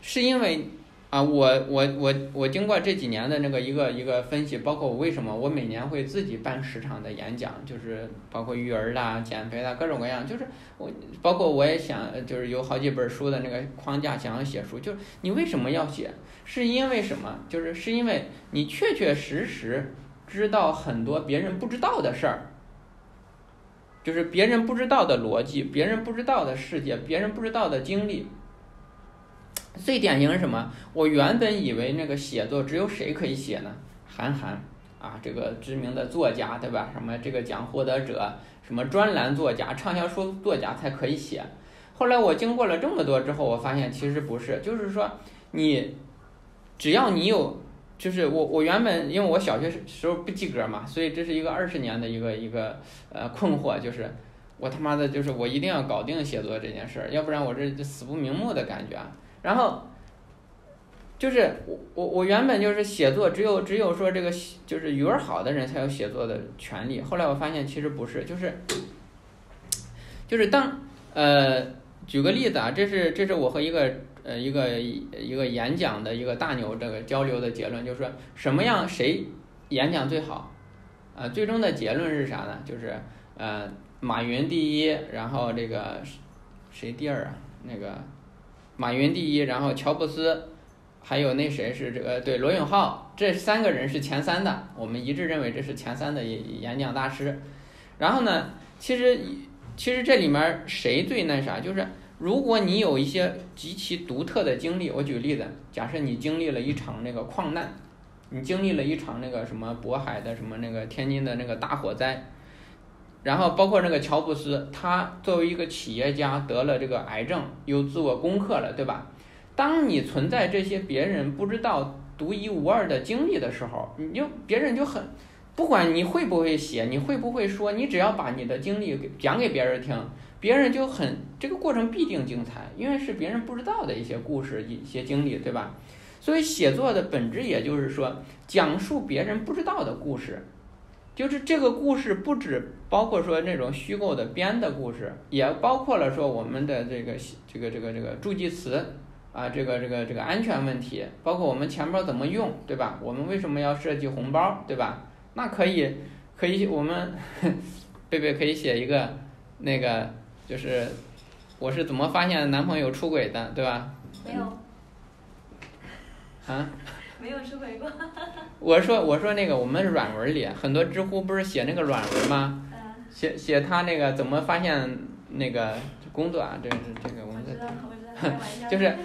是因为啊，我我我我经过这几年的那个一个一个分析，包括我为什么我每年会自己办十场的演讲，就是包括育儿啦、减肥啦，各种各样，就是我包括我也想，就是有好几本书的那个框架想要写书，就是你为什么要写？是因为什么？就是是因为你确确实实知道很多别人不知道的事儿。就是别人不知道的逻辑，别人不知道的世界，别人不知道的经历。最典型是什么？我原本以为那个写作只有谁可以写呢？韩寒啊，这个知名的作家，对吧？什么这个奖获得者，什么专栏作家、畅销书作家才可以写。后来我经过了这么多之后，我发现其实不是，就是说你只要你有，就是我我原本因为我小学时候不及格嘛，所以这是一个二十年的一个一个呃困惑，就是我他妈的就是我一定要搞定写作这件事儿，要不然我这就死不瞑目的感觉。然后就是我我我原本就是写作只有只有说这个就是语文好的人才有写作的权利，后来我发现其实不是，就是就是当呃。举个例子啊，这是这是我和一个呃一个一个演讲的一个大牛这个交流的结论，就是说什么样谁演讲最好，啊，最终的结论是啥呢？就是呃马云第一，然后这个谁第二啊？那个马云第一，然后乔布斯，还有那谁是这个对罗永浩，这三个人是前三的，我们一致认为这是前三的演演讲大师。然后呢，其实。其实这里面谁最那啥？就是如果你有一些极其独特的经历，我举个例子，假设你经历了一场那个矿难，你经历了一场那个什么渤海的什么那个天津的那个大火灾，然后包括那个乔布斯，他作为一个企业家得了这个癌症，又自我攻克了，对吧？当你存在这些别人不知道独一无二的经历的时候，你就别人就很。不管你会不会写，你会不会说，你只要把你的经历给讲给别人听，别人就很这个过程必定精彩，因为是别人不知道的一些故事、一些经历，对吧？所以写作的本质也就是说，讲述别人不知道的故事，就是这个故事不止包括说那种虚构的编的故事，也包括了说我们的这个这个这个这个助记词啊，这个这个这个安全问题，包括我们钱包怎么用，对吧？我们为什么要设计红包，对吧？那可以，可以，我们 贝贝可以写一个，那个就是，我是怎么发现男朋友出轨的，对吧？
没有。
啊？
没有出轨过。
我说我说那个我们软文里很多知乎不是写那个软文吗？写写他那个怎么发现那个工作啊？这是这个我们在，就是。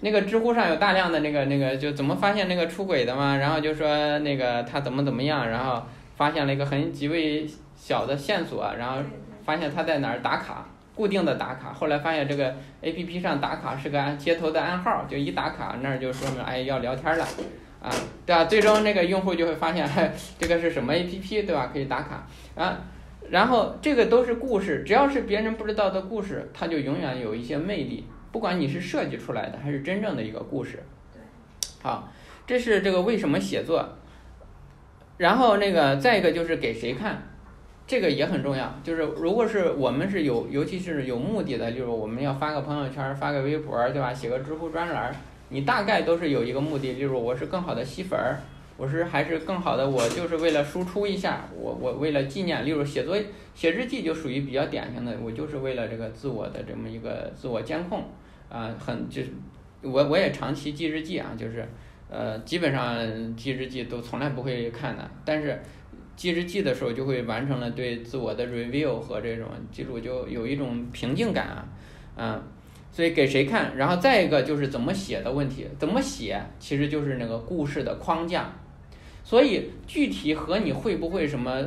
那个知乎上有大量的那个那个就怎么发现那个出轨的嘛，然后就说那个他怎么怎么样，然后发现了一个很极为小的线索，然后发现他在哪儿打卡，固定的打卡，后来发现这个 A P P 上打卡是个接头的暗号，就一打卡那儿就说明哎要聊天了，啊，对吧？最终那个用户就会发现 这个是什么 A P P 对吧？可以打卡啊，然后这个都是故事，只要是别人不知道的故事，它就永远有一些魅力。不管你是设计出来的还是真正的一个故事，好，这是这个为什么写作。然后那个再一个就是给谁看，这个也很重要。就是如果是我们是有，尤其是有目的的，例如我们要发个朋友圈、发个微博，对吧？写个知乎专栏，你大概都是有一个目的，例如我是更好的吸粉儿。我是还是更好的，我就是为了输出一下，我我为了纪念，例如写作写日记就属于比较典型的，我就是为了这个自我的这么一个自我监控，啊，很就是我我也长期记日记啊，就是呃基本上记日记都从来不会看的，但是记日记的时候就会完成了对自我的 review 和这种记录，就有一种平静感啊，嗯，所以给谁看，然后再一个就是怎么写的问题，怎么写其实就是那个故事的框架。所以具体和你会不会什么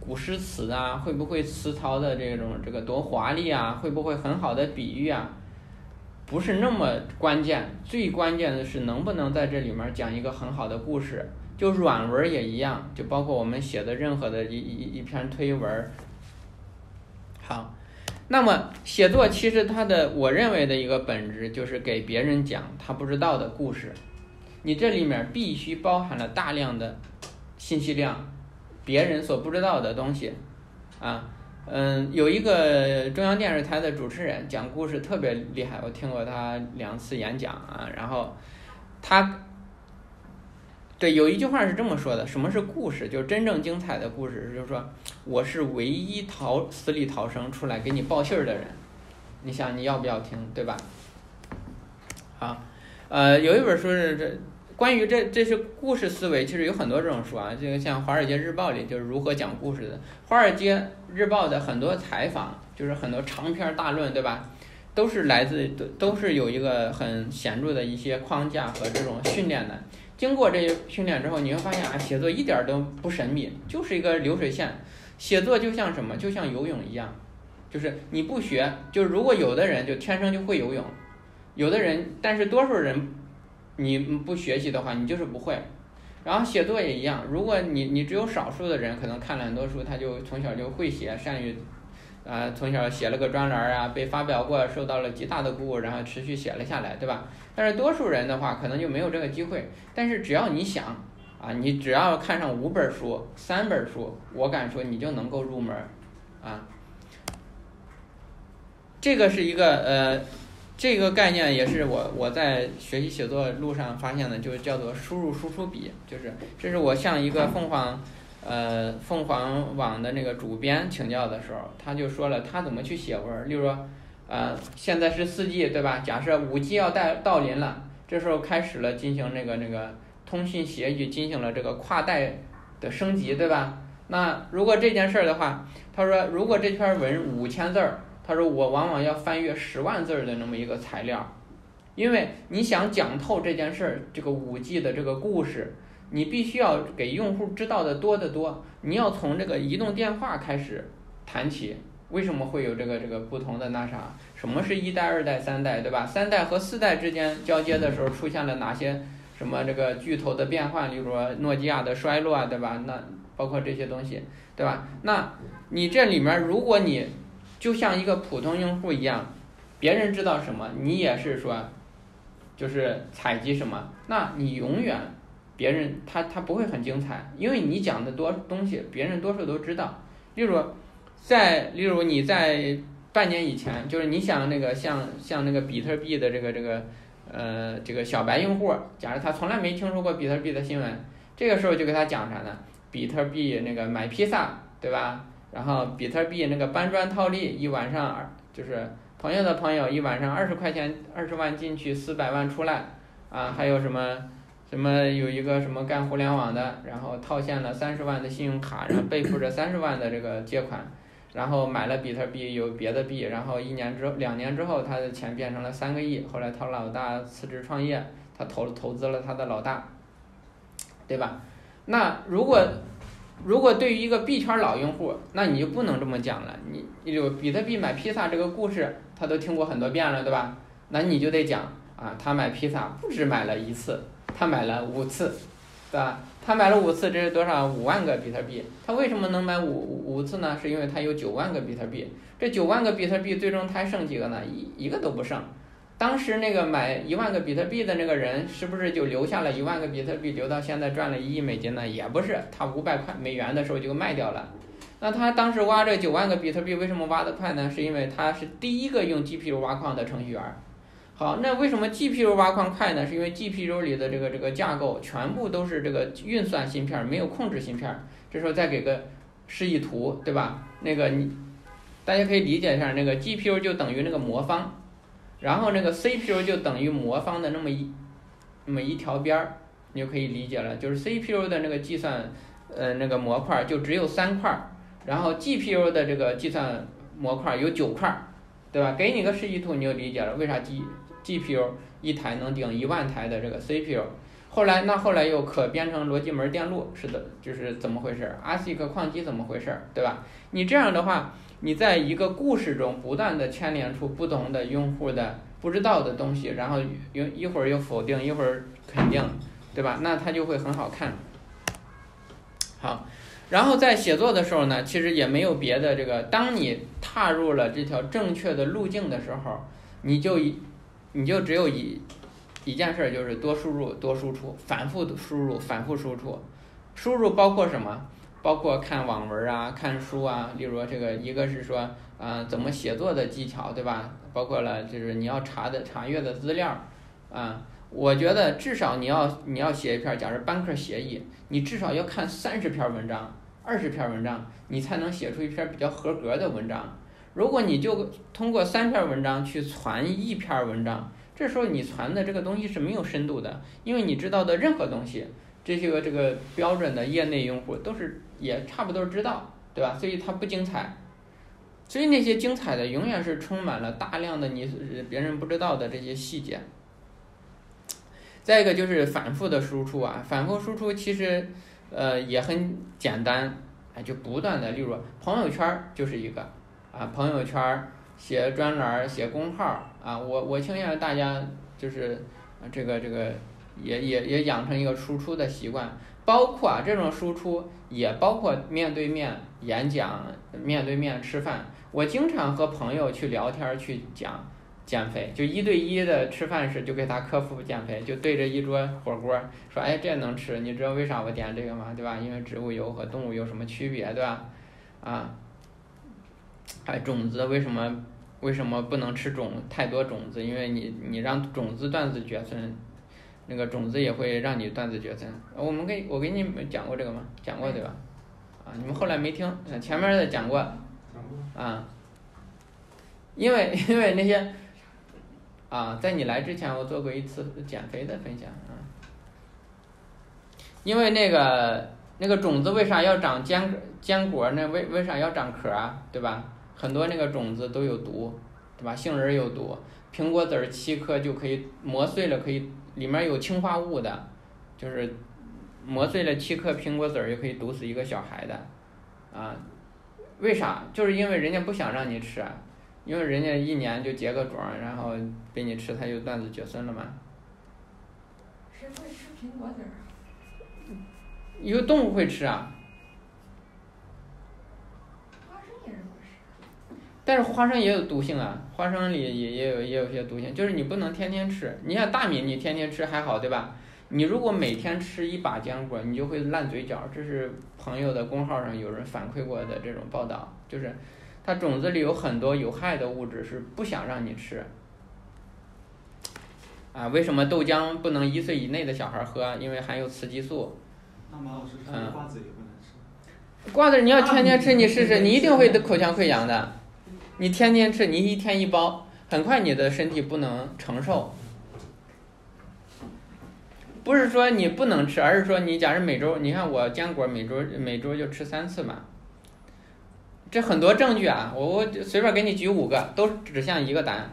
古诗词啊，会不会词藻的这种这个多华丽啊，会不会很好的比喻啊，不是那么关键。最关键的是能不能在这里面讲一个很好的故事。就软文也一样，就包括我们写的任何的一一一篇推文。好，那么写作其实它的我认为的一个本质就是给别人讲他不知道的故事。你这里面必须包含了大量的信息量，别人所不知道的东西，啊，嗯，有一个中央电视台的主持人讲故事特别厉害，我听过他两次演讲啊，然后他，对，有一句话是这么说的：什么是故事？就是真正精彩的故事，就是说我是唯一逃死里逃生出来给你报信儿的人，你想你要不要听，对吧？好，呃，有一本书是这。关于这这是故事思维，其实有很多这种书啊，这个像《华尔街日报》里就是如何讲故事的，《华尔街日报》的很多采访，就是很多长篇大论，对吧？都是来自都都是有一个很显著的一些框架和这种训练的。经过这些训练之后，你会发现啊，写作一点都不神秘，就是一个流水线。写作就像什么？就像游泳一样，就是你不学，就如果有的人就天生就会游泳，有的人，但是多数人你不学习的话，你就是不会。然后写作也一样，如果你你只有少数的人可能看了很多书，他就从小就会写，善于，啊，从小写了个专栏啊，被发表过，受到了极大的鼓舞，然后持续写了下来，对吧？但是多数人的话，可能就没有这个机会。但是只要你想，啊，你只要看上五本书、三本书，我敢说你就能够入门，啊。这个是一个呃。这个概念也是我我在学习写作路上发现的，就是叫做输入输出比，就是这是我向一个凤凰，呃凤凰网的那个主编请教的时候，他就说了他怎么去写文，例如说，呃现在是四 G 对吧？假设五 G 要到到临了，这时候开始了进行那个那个通讯协议进行了这个跨代的升级对吧？那如果这件事儿的话，他说如果这篇文五千字儿。他说：“我往往要翻阅十万字儿的那么一个材料，因为你想讲透这件事儿，这个五 G 的这个故事，你必须要给用户知道的多得多。你要从这个移动电话开始谈起，为什么会有这个这个不同的那啥？什么是一代、二代、三代，对吧？三代和四代之间交接的时候出现了哪些什么这个巨头的变换？例如说诺基亚的衰落啊，对吧？那包括这些东西，对吧？那你这里面如果你……就像一个普通用户一样，别人知道什么，你也是说，就是采集什么，那你永远，别人他他不会很精彩，因为你讲的多东西，别人多数都知道。例如，在例如你在半年以前，就是你想那个像像那个比特币的这个这个呃这个小白用户，假如他从来没听说过比特币的新闻，这个时候就给他讲啥呢？比特币那个买披萨，对吧？然后比特币那个搬砖套利，一晚上二就是朋友的朋友一晚上二十块钱二十万进去四百万出来，啊还有什么什么有一个什么干互联网的，然后套现了三十万的信用卡，然后背负着三十万的这个借款，然后买了比特币有别的币，然后一年之两年之后他的钱变成了三个亿，后来他老大辞职创业，他投投资了他的老大，对吧？那如果。如果对于一个币圈老用户，那你就不能这么讲了。你，有比特币买披萨这个故事，他都听过很多遍了，对吧？那你就得讲啊，他买披萨不止买了一次，他买了五次，对吧？他买了五次，这是多少？五万个比特币。他为什么能买五五次呢？是因为他有九万个比特币。这九万个比特币最终他还剩几个呢？一一个都不剩。当时那个买一万个比特币的那个人，是不是就留下了一万个比特币，留到现在赚了一亿美金呢？也不是，他五百块美元的时候就卖掉了。那他当时挖这九万个比特币，为什么挖得快呢？是因为他是第一个用 GPU 挖矿的程序员。好，那为什么 GPU 挖矿快呢？是因为 GPU 里的这个这个架构全部都是这个运算芯片，没有控制芯片。这时候再给个示意图，对吧？那个你大家可以理解一下，那个 GPU 就等于那个魔方。然后那个 CPU 就等于魔方的那么一，那么一条边儿，你就可以理解了。就是 CPU 的那个计算，呃，那个模块就只有三块，然后 GPU 的这个计算模块有九块，对吧？给你个示意图，你就理解了为啥 G GPU 一台能顶一万台的这个 CPU。后来那后来又可编程逻辑门电路是的，就是怎么回事？ASIC 矿机怎么回事？对吧？你这样的话。你在一个故事中不断的牵连出不同的用户的不知道的东西，然后又一会儿又否定，一会儿肯定，对吧？那它就会很好看。好，然后在写作的时候呢，其实也没有别的这个，当你踏入了这条正确的路径的时候，你就，你就只有一一件事，就是多输入多输出，反复输入反复输出，输入包括什么？包括看网文啊，看书啊，例如这个一个是说，啊，怎么写作的技巧，对吧？包括了就是你要查的查阅的资料，啊，我觉得至少你要你要写一篇，假如班课协议，你至少要看三十篇文章，二十篇文章，你才能写出一篇比较合格的文章。如果你就通过三篇文章去传一篇文章，这时候你传的这个东西是没有深度的，因为你知道的任何东西，这些个这个标准的业内用户都是。也差不多知道，对吧？所以它不精彩，所以那些精彩的永远是充满了大量的你别人不知道的这些细节。再一个就是反复的输出啊，反复输出其实呃也很简单，哎，就不断的，例如朋友圈就是一个啊，朋友圈儿写专栏、写公号啊，我我倾向于大家就是这个这个也也也养成一个输出的习惯，包括啊这种输出也包括面对面演讲、面对面吃饭。我经常和朋友去聊天去讲减肥，就一对一的吃饭时就给他科普减肥，就对着一桌火锅说，哎，这能吃，你知道为啥我点这个吗？对吧？因为植物油和动物油什么区别，对吧？啊，还种子为什么为什么不能吃种太多种子？因为你你让种子断子绝孙，那个种子也会让你断子绝孙。我们给我给你们讲过这个吗？讲过对吧？啊，你们后来没听，前面的讲过。啊，因为因为那些，啊，在你来之前，我做过一次减肥的分享啊。因为那个那个种子为啥要长坚坚果那？为为啥要长壳啊？对吧？很多那个种子都有毒，对吧？杏仁有毒，苹果籽儿七颗就可以磨碎了，可以里面有氰化物的，就是磨碎了七颗苹果籽儿就可以毒死一个小孩的，啊。为啥？就是因为人家不想让你吃，因为人家一年就结个种，然后被你吃，他就断子绝孙了嘛。
谁会吃苹果籽儿？
有动物会吃啊。
花生也是不吃。
但是花生也有毒性啊，花生里也也有也有些毒性，就是你不能天天吃。你像大米，你天天吃还好，对吧？你如果每天吃一把坚果，你就会烂嘴角。这是朋友的公号上有人反馈过的这种报道，就是它种子里有很多有害的物质，是不想让你吃。啊，为什么豆浆不能一岁以内的小孩喝？因为含有雌激素。
那马老师说瓜子也不能吃。
瓜子你要天天吃，你试试，你一定会得口腔溃疡的。你天天吃，你一天一包，很快你的身体不能承受。不是说你不能吃，而是说你假如每周，你看我坚果每周每周就吃三次嘛。这很多证据啊，我我随便给你举五个，都指向一个答案。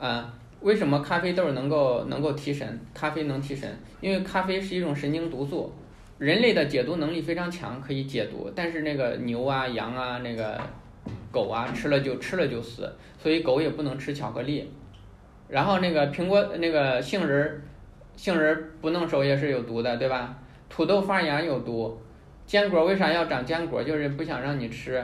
啊，为什么咖啡豆能够能够提神？咖啡能提神，因为咖啡是一种神经毒素，人类的解毒能力非常强，可以解毒。但是那个牛啊、羊啊、那个狗啊，吃了就吃了就死，所以狗也不能吃巧克力。然后那个苹果那个杏仁儿。杏仁儿不弄熟也是有毒的，对吧？土豆发芽有毒，坚果为啥要长坚果？就是不想让你吃。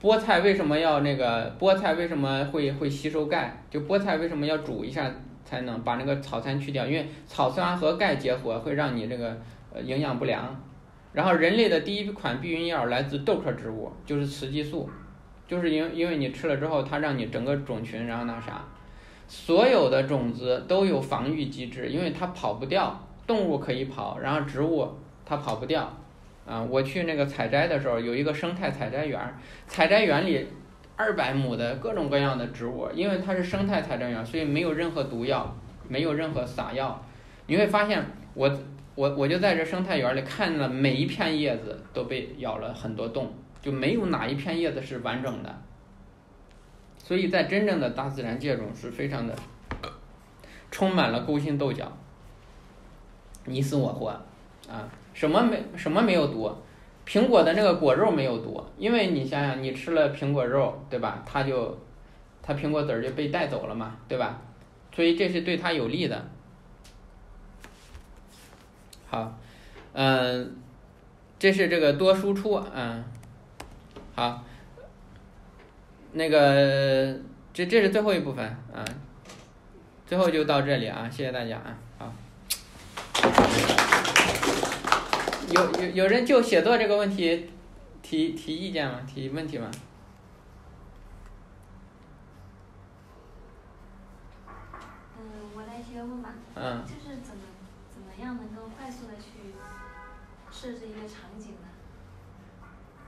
菠菜为什么要那个？菠菜为什么会会吸收钙？就菠菜为什么要煮一下才能把那个草酸去掉？因为草酸和钙结合会让你这个呃营养不良。然后人类的第一款避孕药来自豆科植物，就是雌激素，就是因因为你吃了之后，它让你整个种群然后那啥。所有的种子都有防御机制，因为它跑不掉。动物可以跑，然后植物它跑不掉。啊，我去那个采摘的时候，有一个生态采摘园，采摘园里二百亩的各种各样的植物，因为它是生态采摘园，所以没有任何毒药，没有任何撒药。你会发现，我我我就在这生态园里看了每一片叶子都被咬了很多洞，就没有哪一片叶子是完整的。所以在真正的大自然界中是非常的充满了勾心斗角，你死我活，啊，什么没什么没有毒？苹果的那个果肉没有毒，因为你想想，你吃了苹果肉，对吧？它就它苹果籽儿就被带走了嘛，对吧？所以这是对它有利的。好，嗯，这是这个多输出，嗯，好。那个，这这是最后一部分啊，最后就到这里啊，谢谢大家啊，好。有有有人就写作这个问题提提意见吗？提问题吗？
嗯，我来提个问吧。嗯。就是怎么怎么样能够快速的去设置一个场？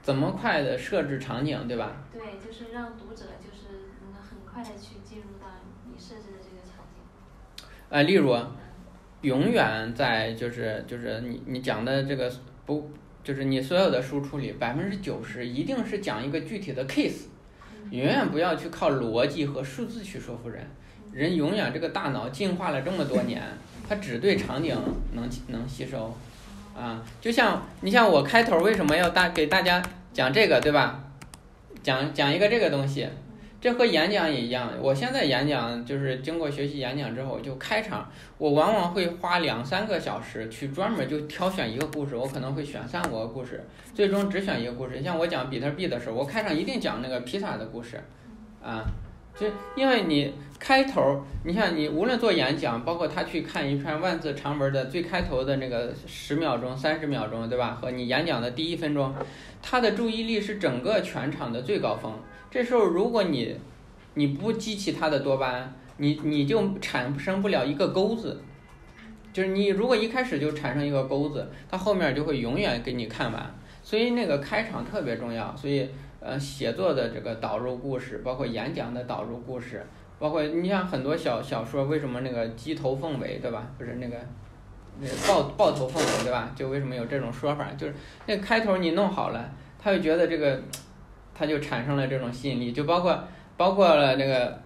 怎么快的设置场景，对吧？
对，就是让读者就是能很快的去进入到你设置的这个场景。
呃，例如，永远在就是就是你你讲的这个不就是你所有的输出里百分之九十一定是讲一个具体的 case，永远不要去靠逻辑和数字去说服人。人永远这个大脑进化了这么多年，它只对场景能能吸收。啊，就像你像我开头为什么要大给大家讲这个对吧？讲讲一个这个东西，这和演讲也一样。我现在演讲就是经过学习演讲之后，就开场，我往往会花两三个小时去专门就挑选一个故事，我可能会选三五个故事，最终只选一个故事。像我讲比特币的时候，我开场一定讲那个披萨的故事，啊，就因为你开头，你像你无论做演讲，包括他去看一篇万字长文的最开头的那个十秒钟、三十秒钟，对吧？和你演讲的第一分钟，他的注意力是整个全场的最高峰。这时候，如果你，你不激起他的多巴胺，你你就产生不了一个钩子，就是你如果一开始就产生一个钩子，他后面就会永远给你看完。所以那个开场特别重要。所以，呃，写作的这个导入故事，包括演讲的导入故事，包括你像很多小小说，为什么那个鸡头凤尾，对吧？不是那个，那豹豹头凤尾，对吧？就为什么有这种说法？就是那开头你弄好了，他就觉得这个。他就产生了这种吸引力，就包括包括了那个，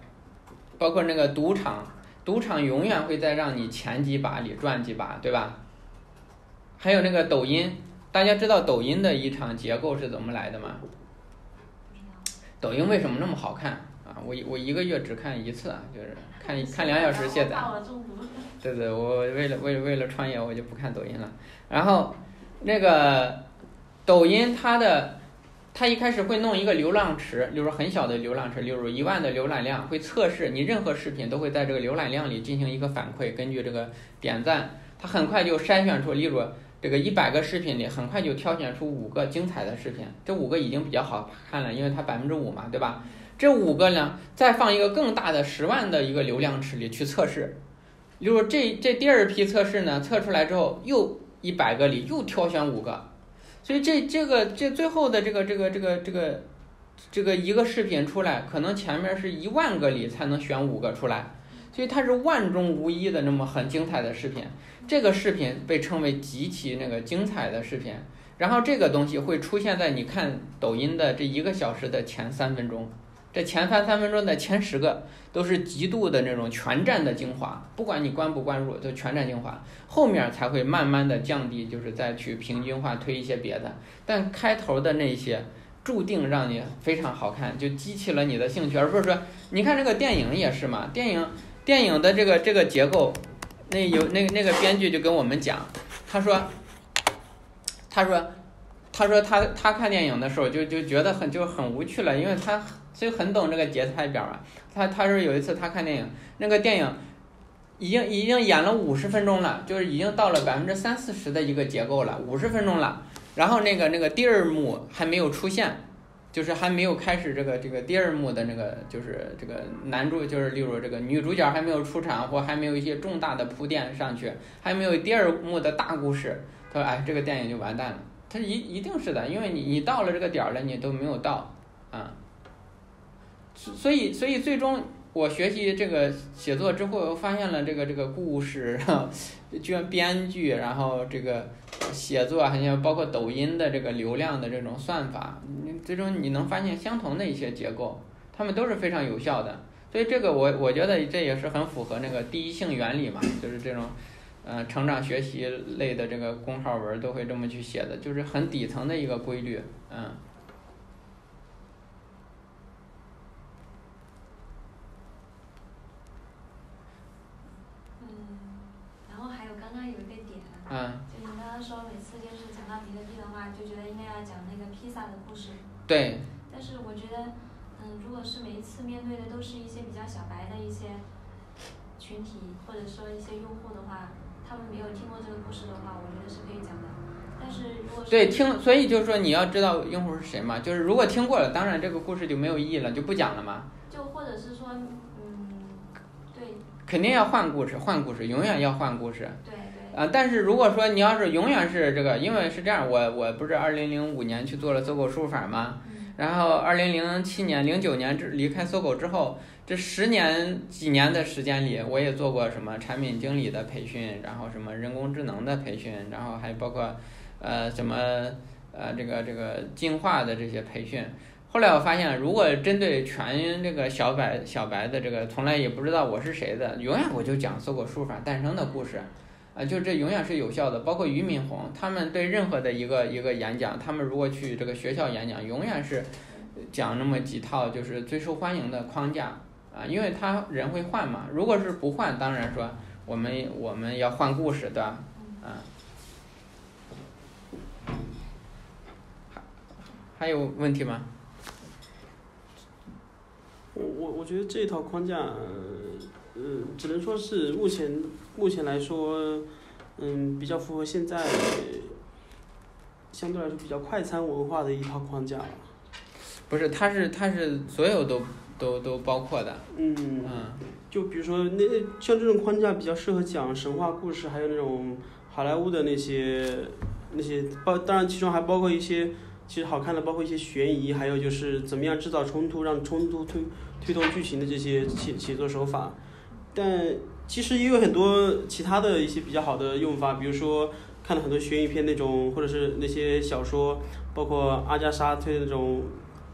包括那个赌场，赌场永远会在让你前几把里赚几把，对吧？还有那个抖音，大家知道抖音的一场结构是怎么来的吗？抖音为什么那么好看啊？我我一个月只看一次啊，就是看看两小时卸载。对对，我为了为了为了创业，我就不看抖音了。然后那个抖音它的。他一开始会弄一个流量池，例如很小的流量池，例如一万的浏览量，会测试你任何视频都会在这个浏览量里进行一个反馈，根据这个点赞，它很快就筛选出，例如这个一百个视频里，很快就挑选出五个精彩的视频，这五个已经比较好看了，因为它百分之五嘛，对吧？这五个呢，再放一个更大的十万的一个流量池里去测试，例如这这第二批测试呢，测出来之后，又一百个里又挑选五个。所以这这个这最后的这个这个这个这个这个一个视频出来，可能前面是一万个里才能选五个出来，所以它是万中无一的那么很精彩的视频。这个视频被称为极其那个精彩的视频，然后这个东西会出现在你看抖音的这一个小时的前三分钟。这前三三分钟的前十个都是极度的那种全站的精华，不管你关不关注，就全站精华。后面才会慢慢的降低，就是再去平均化推一些别的。但开头的那些注定让你非常好看，就激起了你的兴趣，而不是说，你看这个电影也是嘛，电影电影的这个这个结构，那有那个那个编剧就跟我们讲，他说，他说，他说他他看电影的时候就就觉得很就很无趣了，因为他。所以很懂这个节拍表啊，他他说有一次他看电影，那个电影已经已经演了五十分钟了，就是已经到了百分之三四十的一个结构了，五十分钟了，然后那个那个第二幕还没有出现，就是还没有开始这个这个第二幕的那个就是这个男主就是例如这个女主角还没有出场或还没有一些重大的铺垫上去，还没有第二幕的大故事，他说哎这个电影就完蛋了，他一一定是的，因为你你到了这个点儿了你都没有到啊。所以，所以最终我学习这个写作之后，我发现了这个这个故事，居然编剧，然后这个写作，还有包括抖音的这个流量的这种算法，你最终你能发现相同的一些结构，他们都是非常有效的。所以这个我我觉得这也是很符合那个第一性原理嘛，就是这种，嗯，成长学习类的这个公号文都会这么去写的，就是很底层的一个规律，嗯。
就你刚刚说每次就是讲到比特币的话，就觉得应该要讲那个披萨的故事。
对。
但是我觉得，嗯，如果是每一次面对的都是一些比较小白的一些群体，或者说一些用户的话，他们没有听过这个故事的话，我觉得是可以讲的。但是如果
对听，所以就是说你要知道用户是谁嘛，就是如果听过了，当然这个故事就没有意义了，就不讲了嘛。
就或者是说，嗯，对。
肯定要换故事，换故事，永远要换故事。
对。
啊，但是如果说你要是永远是这个，因为是这样，我我不是二零零五年去做了搜狗输入法吗？然后二零零七年、零九年之离开搜狗之后，这十年几年的时间里，我也做过什么产品经理的培训，然后什么人工智能的培训，然后还包括呃什么呃这个这个进化的这些培训。后来我发现，如果针对全这个小白小白的这个从来也不知道我是谁的，永远我就讲搜狗输入法诞生的故事。啊，就这永远是有效的。包括俞敏洪，他们对任何的一个一个演讲，他们如果去这个学校演讲，永远是讲那么几套就是最受欢迎的框架啊，因为他人会换嘛。如果是不换，当然说我们我们要换故事，对吧？啊。还还有问题吗？
我我我觉得这套框架，嗯，只能说是目前目前来说，嗯，比较符合现在相对来说比较快餐文化的一套框架。
不是，它是它是所有都都都包括的。
嗯。
嗯。
就比如说，那像这种框架比较适合讲神话故事，还有那种好莱坞的那些那些包，当然其中还包括一些其实好看的，包括一些悬疑，还有就是怎么样制造冲突，让冲突推推动剧情的这些写写作手法。但其实也有很多其他的一些比较好的用法，比如说看了很多悬疑片那种，或者是那些小说，包括阿加莎推的那种。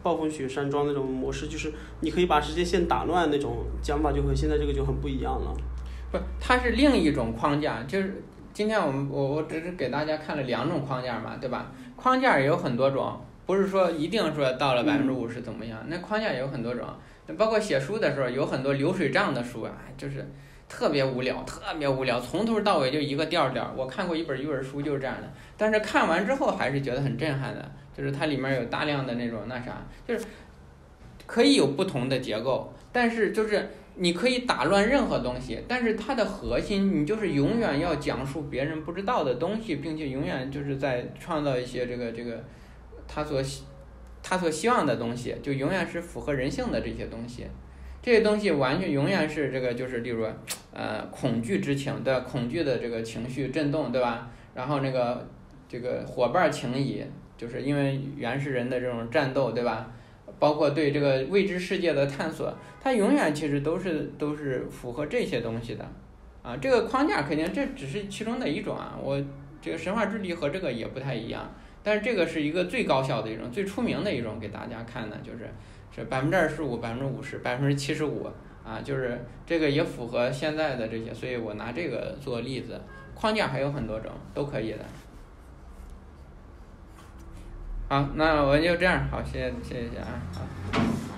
暴风雪山庄那种模式，就是你可以把时间线打乱，那种讲法就和现在这个就很不一样了。
不，它是另一种框架，就是今天我们我我只是给大家看了两种框架嘛，对吧？框架也有很多种，不是说一定说到了百分之五十怎么样，那框架也有很多种。包括写书的时候，有很多流水账的书啊，就是特别无聊，特别无聊，从头到尾就一个调调。我看过一本语文书就是这样的，但是看完之后还是觉得很震撼的。就是它里面有大量的那种那啥，就是可以有不同的结构，但是就是你可以打乱任何东西，但是它的核心你就是永远要讲述别人不知道的东西，并且永远就是在创造一些这个这个他所他所希望的东西，就永远是符合人性的这些东西，这些东西完全永远是这个就是例如呃恐惧之情对恐惧的这个情绪震动对吧？然后那个这个伙伴情谊。就是因为原始人的这种战斗，对吧？包括对这个未知世界的探索，它永远其实都是都是符合这些东西的，啊，这个框架肯定这只是其中的一种啊。我这个神话之力和这个也不太一样，但是这个是一个最高效的一种、最出名的一种给大家看的，就是是百分之二十五、百分之五十、百分之七十五啊，就是这个也符合现在的这些，所以我拿这个做例子。框架还有很多种，都可以的。好，那我就这样，好，谢谢，谢谢啊，好。